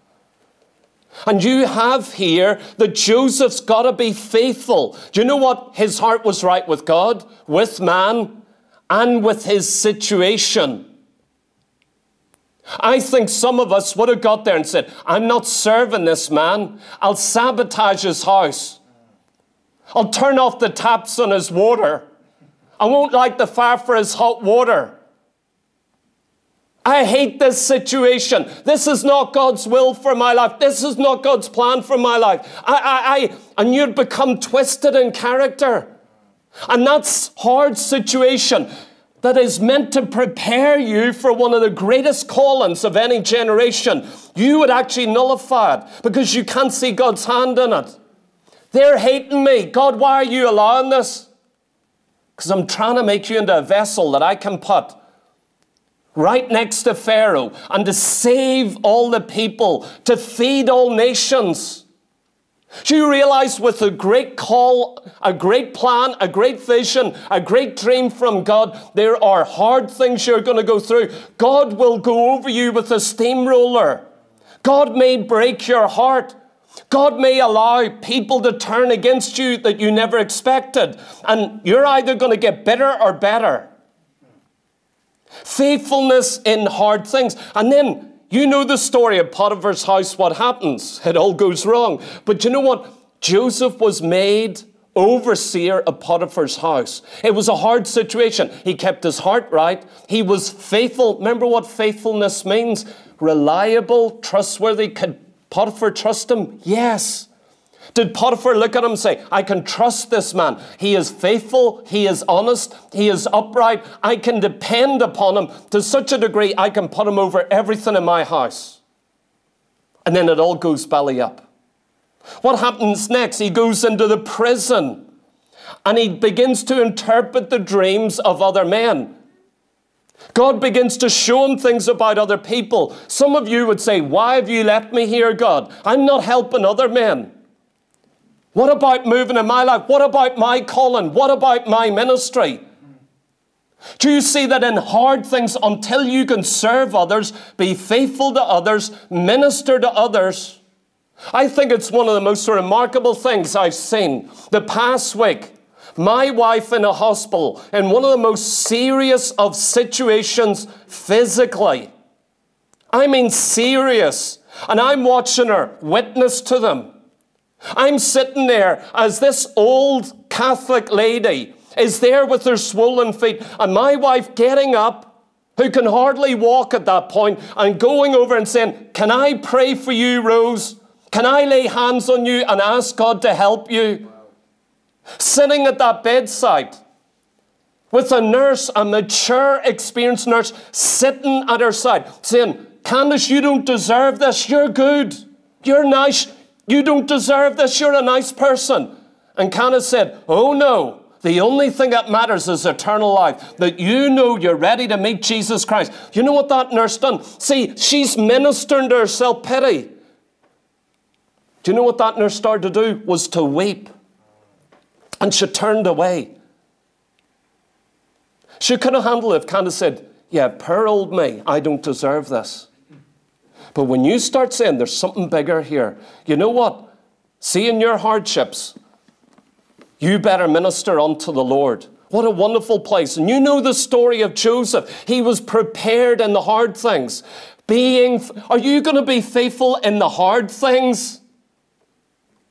Speaker 1: And you have here that Joseph's got to be faithful. Do you know what? His heart was right with God, with man, and with his situation. I think some of us would have got there and said, I'm not serving this man. I'll sabotage his house. I'll turn off the taps on his water. I won't light the fire for his hot water. I hate this situation. This is not God's will for my life. This is not God's plan for my life. I, I, I, and you'd become twisted in character. And that's hard situation that is meant to prepare you for one of the greatest callings of any generation, you would actually nullify it because you can't see God's hand in it. They're hating me. God, why are you allowing this? Because I'm trying to make you into a vessel that I can put right next to Pharaoh and to save all the people, to feed all nations. Do you realize with a great call, a great plan, a great vision, a great dream from God, there are hard things you're going to go through. God will go over you with a steamroller. God may break your heart. God may allow people to turn against you that you never expected. And you're either going to get better or better. Faithfulness in hard things. And then you know the story of Potiphar's house, what happens? It all goes wrong. But you know what? Joseph was made overseer of Potiphar's house. It was a hard situation. He kept his heart right. He was faithful. Remember what faithfulness means? Reliable, trustworthy. Could Potiphar trust him? Yes. Did Potiphar look at him and say, I can trust this man. He is faithful, he is honest, he is upright. I can depend upon him to such a degree I can put him over everything in my house. And then it all goes belly up. What happens next? He goes into the prison and he begins to interpret the dreams of other men. God begins to show him things about other people. Some of you would say, Why have you left me here, God? I'm not helping other men. What about moving in my life? What about my calling? What about my ministry? Do you see that in hard things, until you can serve others, be faithful to others, minister to others? I think it's one of the most remarkable things I've seen the past week. My wife in a hospital in one of the most serious of situations physically. I mean, serious. And I'm watching her witness to them. I'm sitting there as this old Catholic lady is there with her swollen feet, and my wife getting up, who can hardly walk at that point, and going over and saying, Can I pray for you, Rose? Can I lay hands on you and ask God to help you? Sitting at that bedside with a nurse, a mature, experienced nurse, sitting at her side, saying, Candace, you don't deserve this. You're good. You're nice. You don't deserve this. You're a nice person. And Candace said, Oh no. The only thing that matters is eternal life. That you know you're ready to meet Jesus Christ. You know what that nurse done? See, she's ministering to herself pity. Do you know what that nurse started to do? Was to weep. And she turned away. She could have handled it if Candace said, Yeah, poor old me, I don't deserve this. But when you start saying there's something bigger here, you know what? Seeing your hardships, you better minister unto the Lord. What a wonderful place. And you know the story of Joseph. He was prepared in the hard things. Being, are you going to be faithful in the hard things?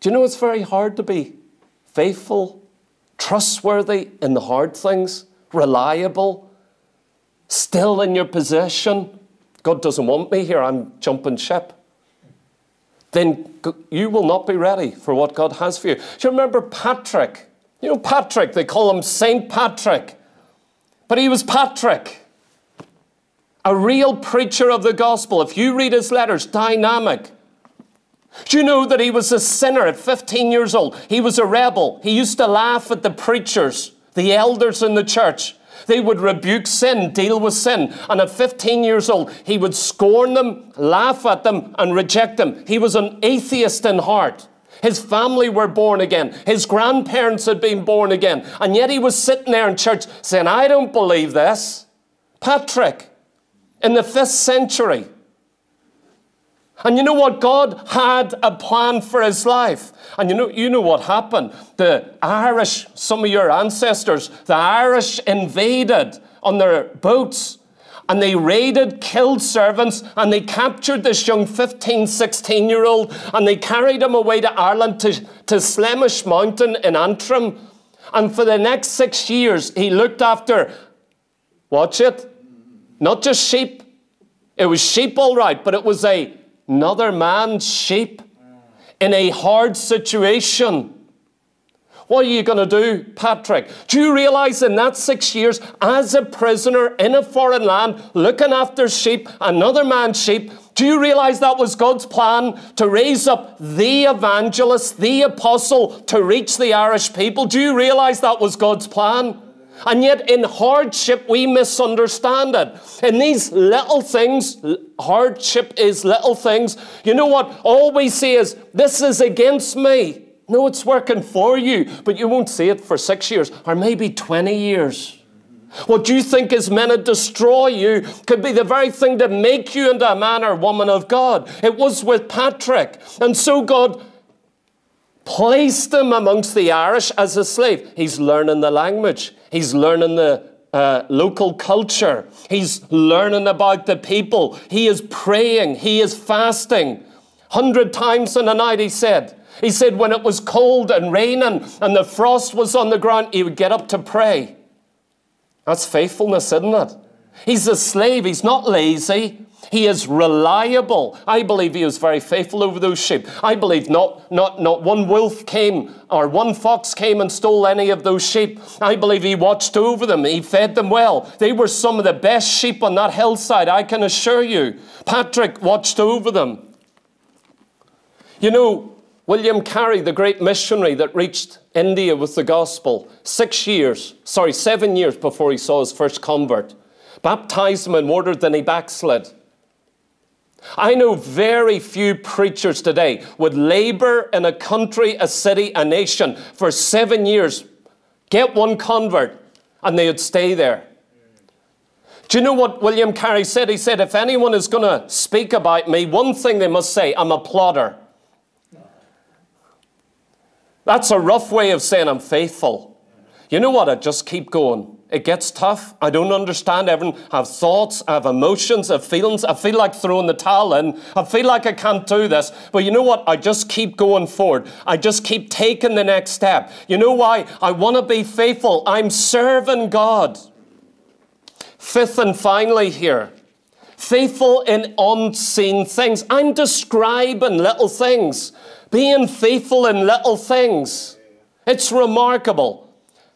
Speaker 1: Do you know it's very hard to be faithful, trustworthy in the hard things, reliable, still in your position? God doesn't want me here, I'm jumping ship. Then you will not be ready for what God has for you. Do you remember Patrick? You know, Patrick, they call him Saint Patrick. But he was Patrick, a real preacher of the gospel. If you read his letters, dynamic. Do you know that he was a sinner at 15 years old? He was a rebel. He used to laugh at the preachers, the elders in the church. They would rebuke sin, deal with sin. And at 15 years old, he would scorn them, laugh at them, and reject them. He was an atheist in heart. His family were born again. His grandparents had been born again. And yet he was sitting there in church saying, I don't believe this. Patrick, in the fifth century, and you know what? God had a plan for his life. And you know, you know what happened? The Irish, some of your ancestors, the Irish invaded on their boats and they raided, killed servants, and they captured this young 15, 16 year old and they carried him away to Ireland to, to Slemish Mountain in Antrim. And for the next six years, he looked after, watch it, not just sheep. It was sheep, all right, but it was a another man's sheep in a hard situation. What are you going to do, Patrick? Do you realize in that six years, as a prisoner in a foreign land, looking after sheep, another man's sheep, do you realize that was God's plan to raise up the evangelist, the apostle to reach the Irish people? Do you realize that was God's plan? And yet, in hardship, we misunderstand it. In these little things, hardship is little things. You know what? All we see is, this is against me. No, it's working for you, but you won't see it for six years or maybe 20 years. What you think is meant to destroy you could be the very thing to make you into a man or woman of God. It was with Patrick. And so God placed him amongst the Irish as a slave. He's learning the language, he's learning the uh, local culture, he's learning about the people, he is praying, he is fasting. Hundred times in a night, he said. He said when it was cold and raining and the frost was on the ground, he would get up to pray. That's faithfulness, isn't it? He's a slave, he's not lazy. He is reliable. I believe he was very faithful over those sheep. I believe not, not, not one wolf came or one fox came and stole any of those sheep. I believe he watched over them. He fed them well. They were some of the best sheep on that hillside, I can assure you. Patrick watched over them. You know, William Carey, the great missionary that reached India with the gospel, six years, sorry, seven years before he saw his first convert. baptized him in water, then he backslid. I know very few preachers today would labor in a country, a city, a nation for seven years, get one convert, and they would stay there. Do you know what William Carey said? He said, if anyone is going to speak about me, one thing they must say, I'm a plotter. That's a rough way of saying I'm faithful. You know what? I just keep going. It gets tough. I don't understand everything. I have thoughts, I have emotions, I have feelings. I feel like throwing the towel in. I feel like I can't do this. But you know what? I just keep going forward. I just keep taking the next step. You know why? I want to be faithful. I'm serving God. Fifth and finally, here, faithful in unseen things. I'm describing little things, being faithful in little things. It's remarkable.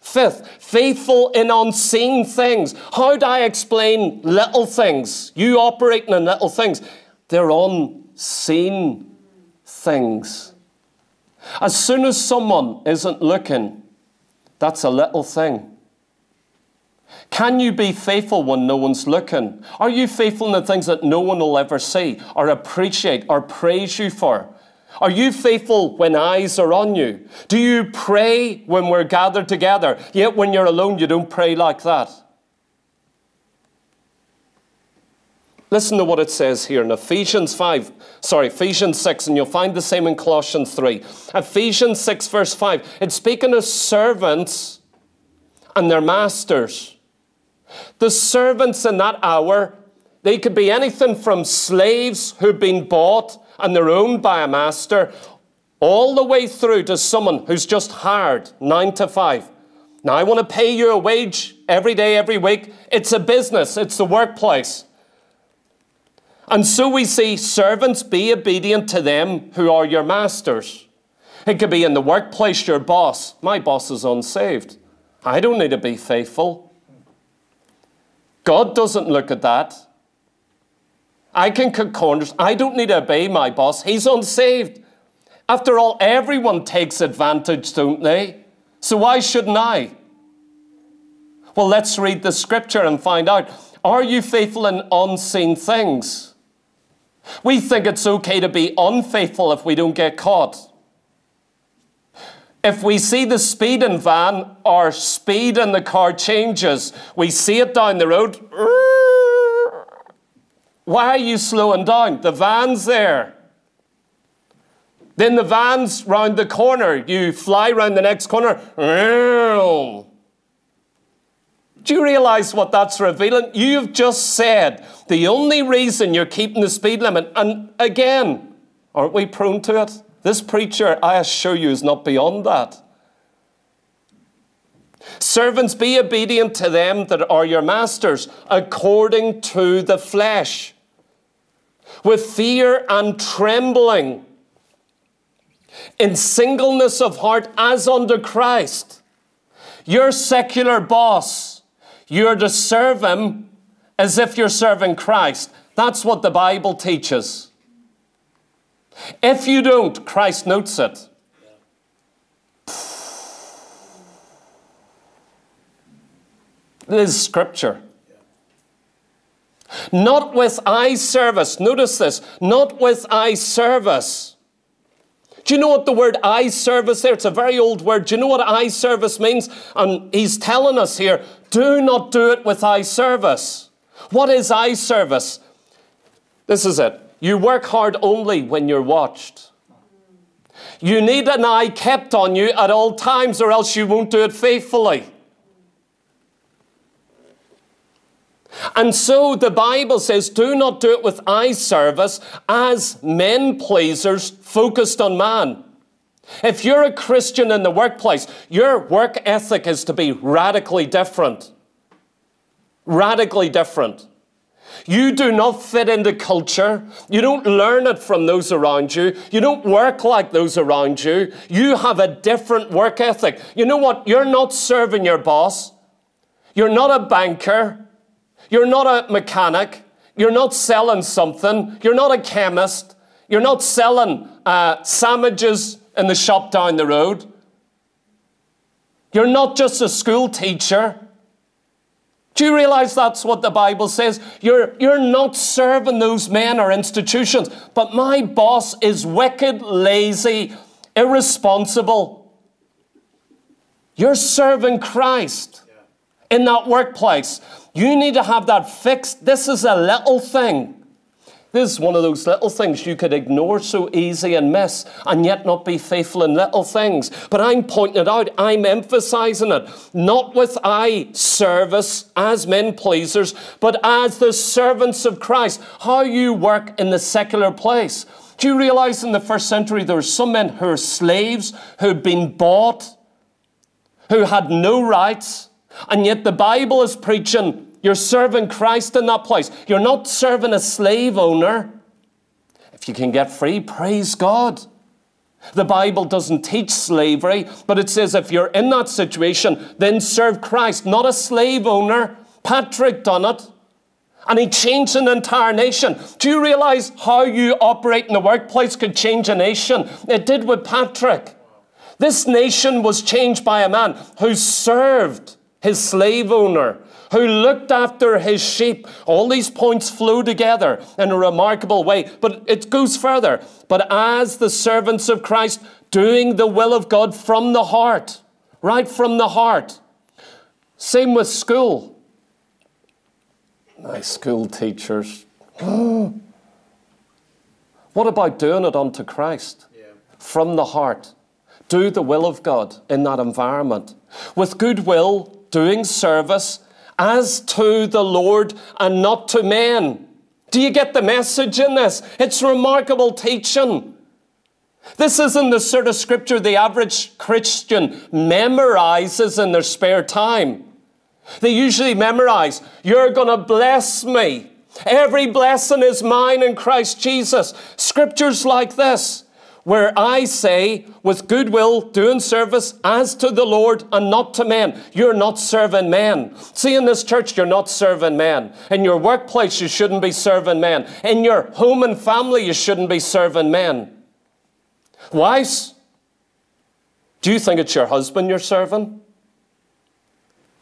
Speaker 1: Fifth, faithful in unseen things. How do I explain little things? You operating in little things. They're unseen things. As soon as someone isn't looking, that's a little thing. Can you be faithful when no one's looking? Are you faithful in the things that no one will ever see or appreciate or praise you for? Are you faithful when eyes are on you? Do you pray when we're gathered together? Yet when you're alone, you don't pray like that. Listen to what it says here in Ephesians 5, sorry, Ephesians 6, and you'll find the same in Colossians 3. Ephesians 6, verse 5, it's speaking of servants and their masters. The servants in that hour, they could be anything from slaves who've been bought and they're owned by a master, all the way through to someone who's just hired nine to five. Now, I want to pay you a wage every day, every week. It's a business, it's the workplace. And so we see servants be obedient to them who are your masters. It could be in the workplace, your boss. My boss is unsaved. I don't need to be faithful. God doesn't look at that. I can cut corners. I don't need to obey my boss. He's unsaved. After all, everyone takes advantage, don't they? So why shouldn't I? Well, let's read the scripture and find out. Are you faithful in unseen things? We think it's okay to be unfaithful if we don't get caught. If we see the speed in van, our speed in the car changes. We see it down the road. Why are you slowing down? The van's there. Then the van's round the corner. You fly round the next corner. Do you realize what that's revealing? You've just said the only reason you're keeping the speed limit, and again, aren't we prone to it? This preacher, I assure you, is not beyond that. Servants, be obedient to them that are your masters, according to the flesh with fear and trembling, in singleness of heart as under Christ. Your secular boss, you're to serve him as if you're serving Christ. That's what the Bible teaches. If you don't, Christ notes it. This is scripture. Not with eye service. Notice this. Not with eye service. Do you know what the word eye service there? It's a very old word. Do you know what eye service means? And he's telling us here, do not do it with eye service. What is eye service? This is it. You work hard only when you're watched. You need an eye kept on you at all times, or else you won't do it faithfully. And so the Bible says, do not do it with eye service as men pleasers focused on man. If you're a Christian in the workplace, your work ethic is to be radically different. Radically different. You do not fit into culture. You don't learn it from those around you. You don't work like those around you. You have a different work ethic. You know what? You're not serving your boss. You're not a banker. You're not a mechanic. You're not selling something. You're not a chemist. You're not selling uh, sandwiches in the shop down the road. You're not just a school teacher. Do you realize that's what the Bible says? You're, you're not serving those men or institutions, but my boss is wicked, lazy, irresponsible. You're serving Christ in that workplace. You need to have that fixed. This is a little thing. This is one of those little things you could ignore so easy and miss and yet not be faithful in little things. But I'm pointing it out, I'm emphasizing it, not with eye service as men pleasers, but as the servants of Christ, how you work in the secular place. Do you realize in the first century there were some men who were slaves, who had been bought, who had no rights, and yet the Bible is preaching you're serving Christ in that place. You're not serving a slave owner. If you can get free, praise God. The Bible doesn't teach slavery, but it says if you're in that situation, then serve Christ, not a slave owner. Patrick done it. And he changed an entire nation. Do you realize how you operate in the workplace could change a nation? It did with Patrick. This nation was changed by a man who served his slave owner, who looked after his sheep. All these points flow together in a remarkable way. But it goes further. But as the servants of Christ, doing the will of God from the heart, right from the heart. Same with school. My school teachers. what about doing it unto Christ? Yeah. From the heart. Do the will of God in that environment. With goodwill, doing service as to the Lord and not to men. Do you get the message in this? It's remarkable teaching. This isn't the sort of scripture the average Christian memorizes in their spare time. They usually memorize, You're going to bless me. Every blessing is mine in Christ Jesus. Scriptures like this where I say, with goodwill, doing service as to the Lord and not to men. You're not serving men. See, in this church, you're not serving men. In your workplace, you shouldn't be serving men. In your home and family, you shouldn't be serving men. Wives, do you think it's your husband you're serving?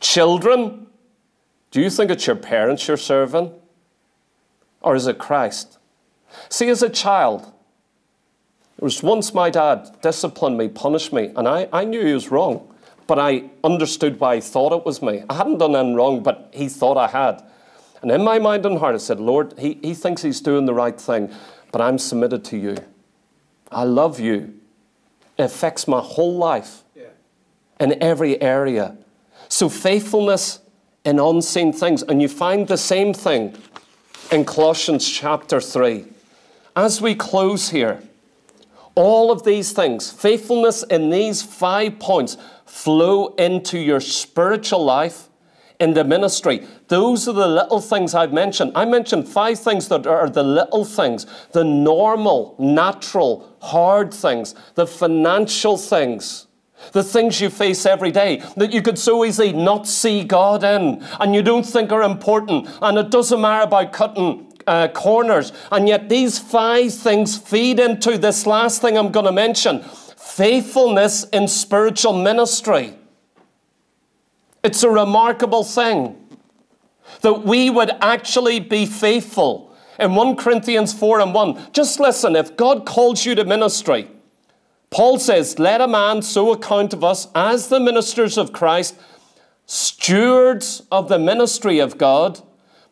Speaker 1: Children, do you think it's your parents you're serving? Or is it Christ? See, as a child, it was once my dad disciplined me, punished me, and I, I knew he was wrong, but I understood why he thought it was me. I hadn't done anything wrong, but he thought I had. And in my mind and heart, I said, Lord, he, he thinks he's doing the right thing, but I'm submitted to you. I love you. It affects my whole life yeah. in every area. So, faithfulness in unseen things. And you find the same thing in Colossians chapter 3. As we close here, all of these things, faithfulness in these five points, flow into your spiritual life, in the ministry. Those are the little things I've mentioned. I mentioned five things that are the little things, the normal, natural, hard things, the financial things. The things you face every day that you could so easily not see God in and you don't think are important. And it doesn't matter about cutting uh, corners. And yet, these five things feed into this last thing I'm going to mention faithfulness in spiritual ministry. It's a remarkable thing that we would actually be faithful. In 1 Corinthians 4 and 1, just listen if God calls you to ministry, Paul says, Let a man so account of us as the ministers of Christ, stewards of the ministry of God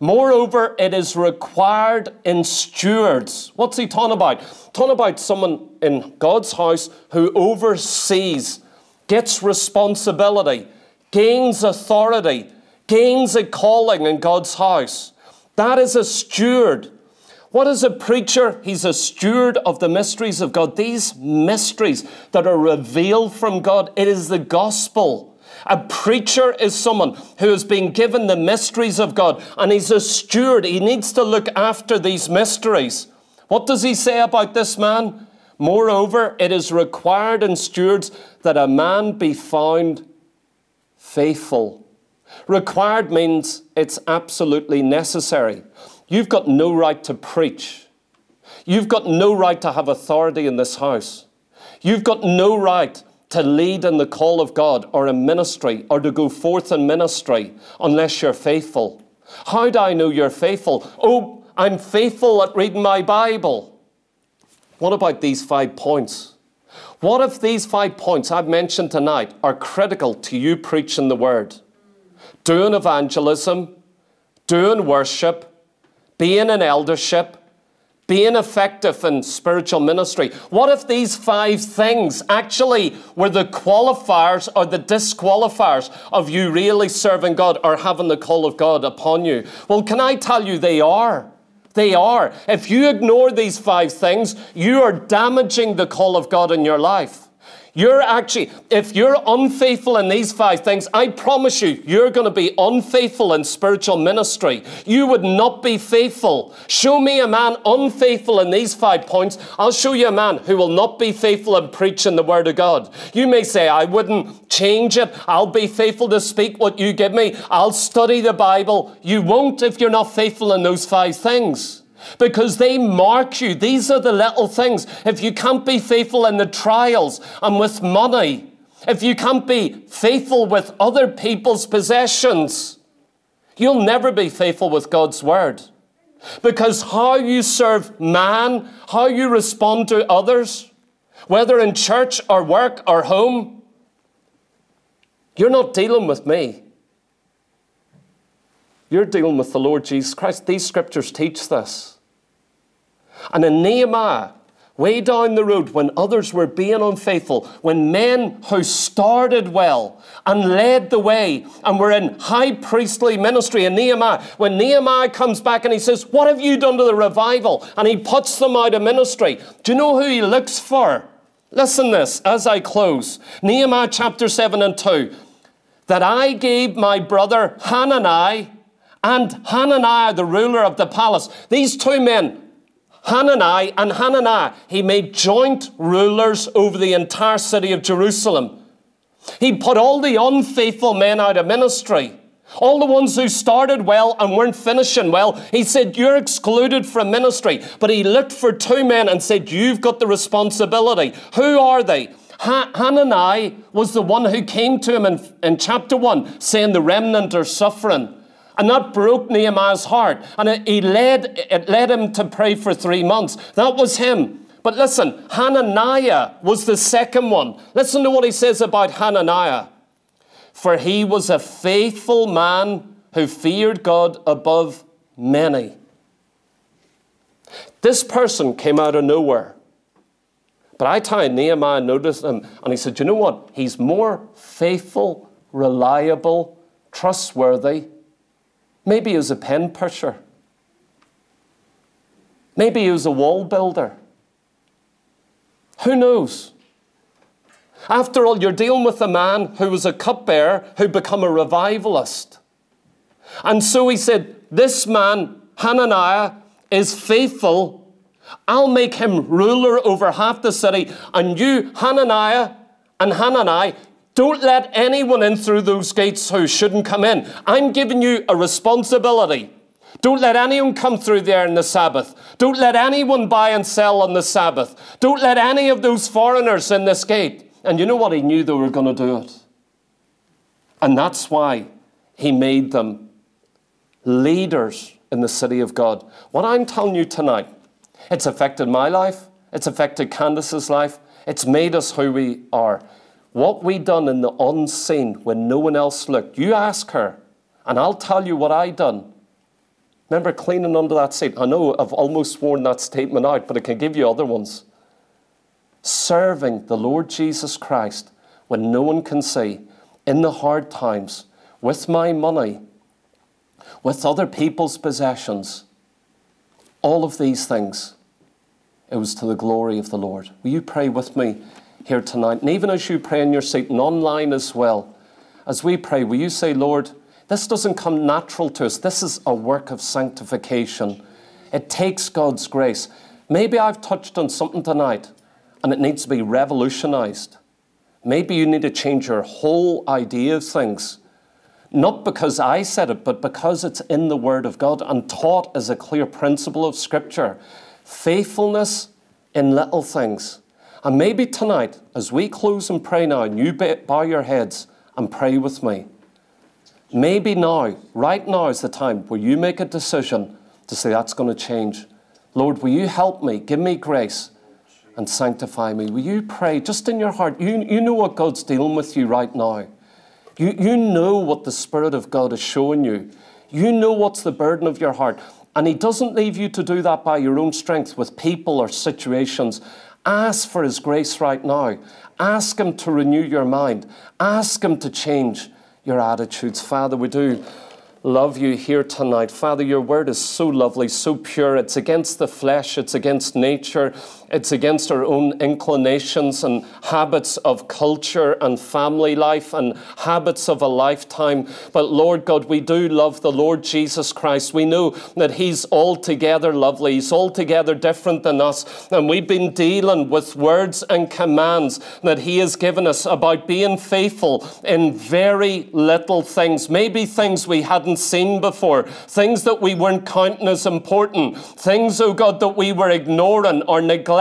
Speaker 1: Moreover, it is required in stewards. What's he talking about? Talking about someone in God's house who oversees, gets responsibility, gains authority, gains a calling in God's house. That is a steward. What is a preacher? He's a steward of the mysteries of God. These mysteries that are revealed from God, it is the gospel. A preacher is someone who has been given the mysteries of God and he's a steward. He needs to look after these mysteries. What does he say about this man? Moreover, it is required in stewards that a man be found faithful. Required means it's absolutely necessary. You've got no right to preach. You've got no right to have authority in this house. You've got no right to lead in the call of God or in ministry or to go forth in ministry unless you're faithful. How do I know you're faithful? Oh, I'm faithful at reading my Bible. What about these five points? What if these five points I've mentioned tonight are critical to you preaching the word? Doing evangelism, doing worship, being in eldership, being effective in spiritual ministry. What if these five things actually were the qualifiers or the disqualifiers of you really serving God or having the call of God upon you? Well, can I tell you they are? They are. If you ignore these five things, you are damaging the call of God in your life. You're actually, if you're unfaithful in these five things, I promise you, you're going to be unfaithful in spiritual ministry. You would not be faithful. Show me a man unfaithful in these five points. I'll show you a man who will not be faithful in preaching the word of God. You may say, I wouldn't change it. I'll be faithful to speak what you give me. I'll study the Bible. You won't if you're not faithful in those five things because they mark you. These are the little things. If you can't be faithful in the trials and with money, if you can't be faithful with other people's possessions, you'll never be faithful with God's word. Because how you serve man, how you respond to others, whether in church or work or home, you're not dealing with me. You're dealing with the Lord Jesus Christ. These scriptures teach this. And in Nehemiah, way down the road, when others were being unfaithful, when men who started well and led the way and were in high priestly ministry in Nehemiah, when Nehemiah comes back and he says, What have you done to the revival? And he puts them out of ministry. Do you know who he looks for? Listen this as I close. Nehemiah chapter 7 and 2. That I gave my brother Hanani and Hananiah, the ruler of the palace. These two men Hanani and Hananiah, he made joint rulers over the entire city of Jerusalem. He put all the unfaithful men out of ministry. All the ones who started well and weren't finishing well, he said, You're excluded from ministry. But he looked for two men and said, You've got the responsibility. Who are they? Ha- Hanani was the one who came to him in, in chapter 1 saying, The remnant are suffering. And that broke Nehemiah's heart. And it, he led, it led him to pray for three months. That was him. But listen, Hananiah was the second one. Listen to what he says about Hananiah. For he was a faithful man who feared God above many. This person came out of nowhere. But I tell you, Nehemiah noticed him and he said, You know what? He's more faithful, reliable, trustworthy Maybe he was a pen pusher. Maybe he was a wall builder. Who knows? After all, you're dealing with a man who was a cupbearer who became a revivalist. And so he said, This man, Hananiah, is faithful. I'll make him ruler over half the city. And you, Hananiah and Hanani, don't let anyone in through those gates who shouldn't come in. I'm giving you a responsibility. Don't let anyone come through there in the Sabbath. Don't let anyone buy and sell on the Sabbath. Don't let any of those foreigners in this gate. And you know what? He knew they were going to do it. And that's why he made them leaders in the city of God. What I'm telling you tonight, it's affected my life, it's affected Candace's life, it's made us who we are. What we done in the unseen when no one else looked, you ask her, and I'll tell you what I done. Remember cleaning under that seat? I know I've almost sworn that statement out, but I can give you other ones. Serving the Lord Jesus Christ when no one can see, in the hard times, with my money, with other people's possessions, all of these things, it was to the glory of the Lord. Will you pray with me here tonight. And even as you pray in your seat and online as well, as we pray, will you say, Lord, this doesn't come natural to us. This is a work of sanctification. It takes God's grace. Maybe I've touched on something tonight and it needs to be revolutionized. Maybe you need to change your whole idea of things. Not because I said it, but because it's in the Word of God and taught as a clear principle of Scripture. Faithfulness in little things And maybe tonight, as we close and pray now, and you bow your heads and pray with me, maybe now, right now is the time where you make a decision to say, That's going to change. Lord, will you help me? Give me grace and sanctify me. Will you pray just in your heart? You, you know what God's dealing with you right now. You, you know what the Spirit of God is showing you. You know what's the burden of your heart. And He doesn't leave you to do that by your own strength with people or situations. Ask for His grace right now. Ask Him to renew your mind. Ask Him to change your attitudes. Father, we do love you here tonight. Father, your word is so lovely, so pure. It's against the flesh, it's against nature, it's against our own inclinations and habits of culture and family life and habits of a lifetime. But Lord God, we do love the Lord Jesus Christ. We know that He's altogether lovely, He's altogether different than us. And we've been dealing with words and commands that He has given us about being faithful in very little things, maybe things we hadn't seen before, things that we weren't counting as important, things, oh God, that we were ignoring or neglecting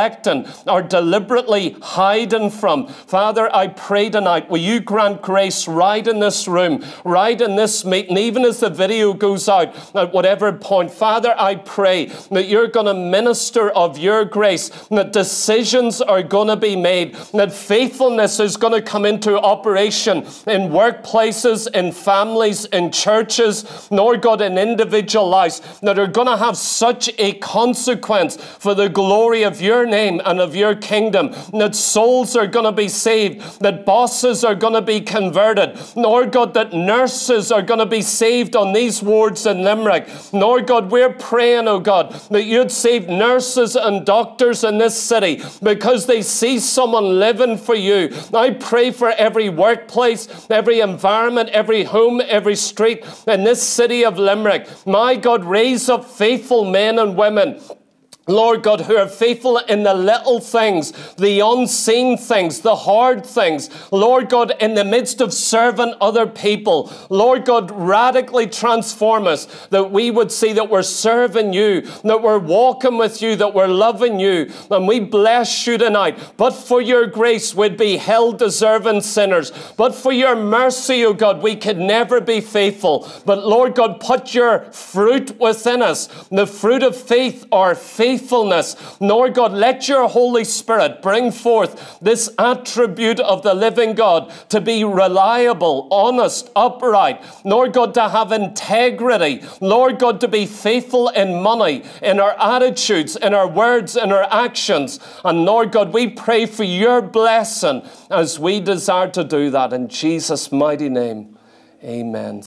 Speaker 1: or deliberately hiding from. Father, I pray tonight, will you grant grace right in this room, right in this meeting, even as the video goes out at whatever point. Father, I pray that you're going to minister of your grace, that decisions are going to be made, that faithfulness is going to come into operation in workplaces, in families, in churches, nor God, in individual lives that are going to have such a consequence for the glory of your name and of your kingdom, that souls are going to be saved, that bosses are going to be converted, nor God, that nurses are going to be saved on these wards in Limerick, nor God, we're praying, oh God, that you'd save nurses and doctors in this city because they see someone living for you. I pray for every workplace, every environment, every home, every street in this city of Limerick. My God, raise up faithful men and women Lord God, who are faithful in the little things, the unseen things, the hard things. Lord God, in the midst of serving other people, Lord God, radically transform us that we would see that we're serving you, that we're walking with you, that we're loving you, and we bless you tonight. But for your grace, we'd be hell deserving sinners. But for your mercy, O oh God, we could never be faithful. But Lord God, put your fruit within us, the fruit of faith our faith faithfulness. Lord God, let your Holy Spirit bring forth this attribute of the living God to be reliable, honest, upright. Lord God, to have integrity. Lord God, to be faithful in money, in our attitudes, in our words, in our actions. And Lord God, we pray for your blessing as we desire to do that in Jesus' mighty name. Amen.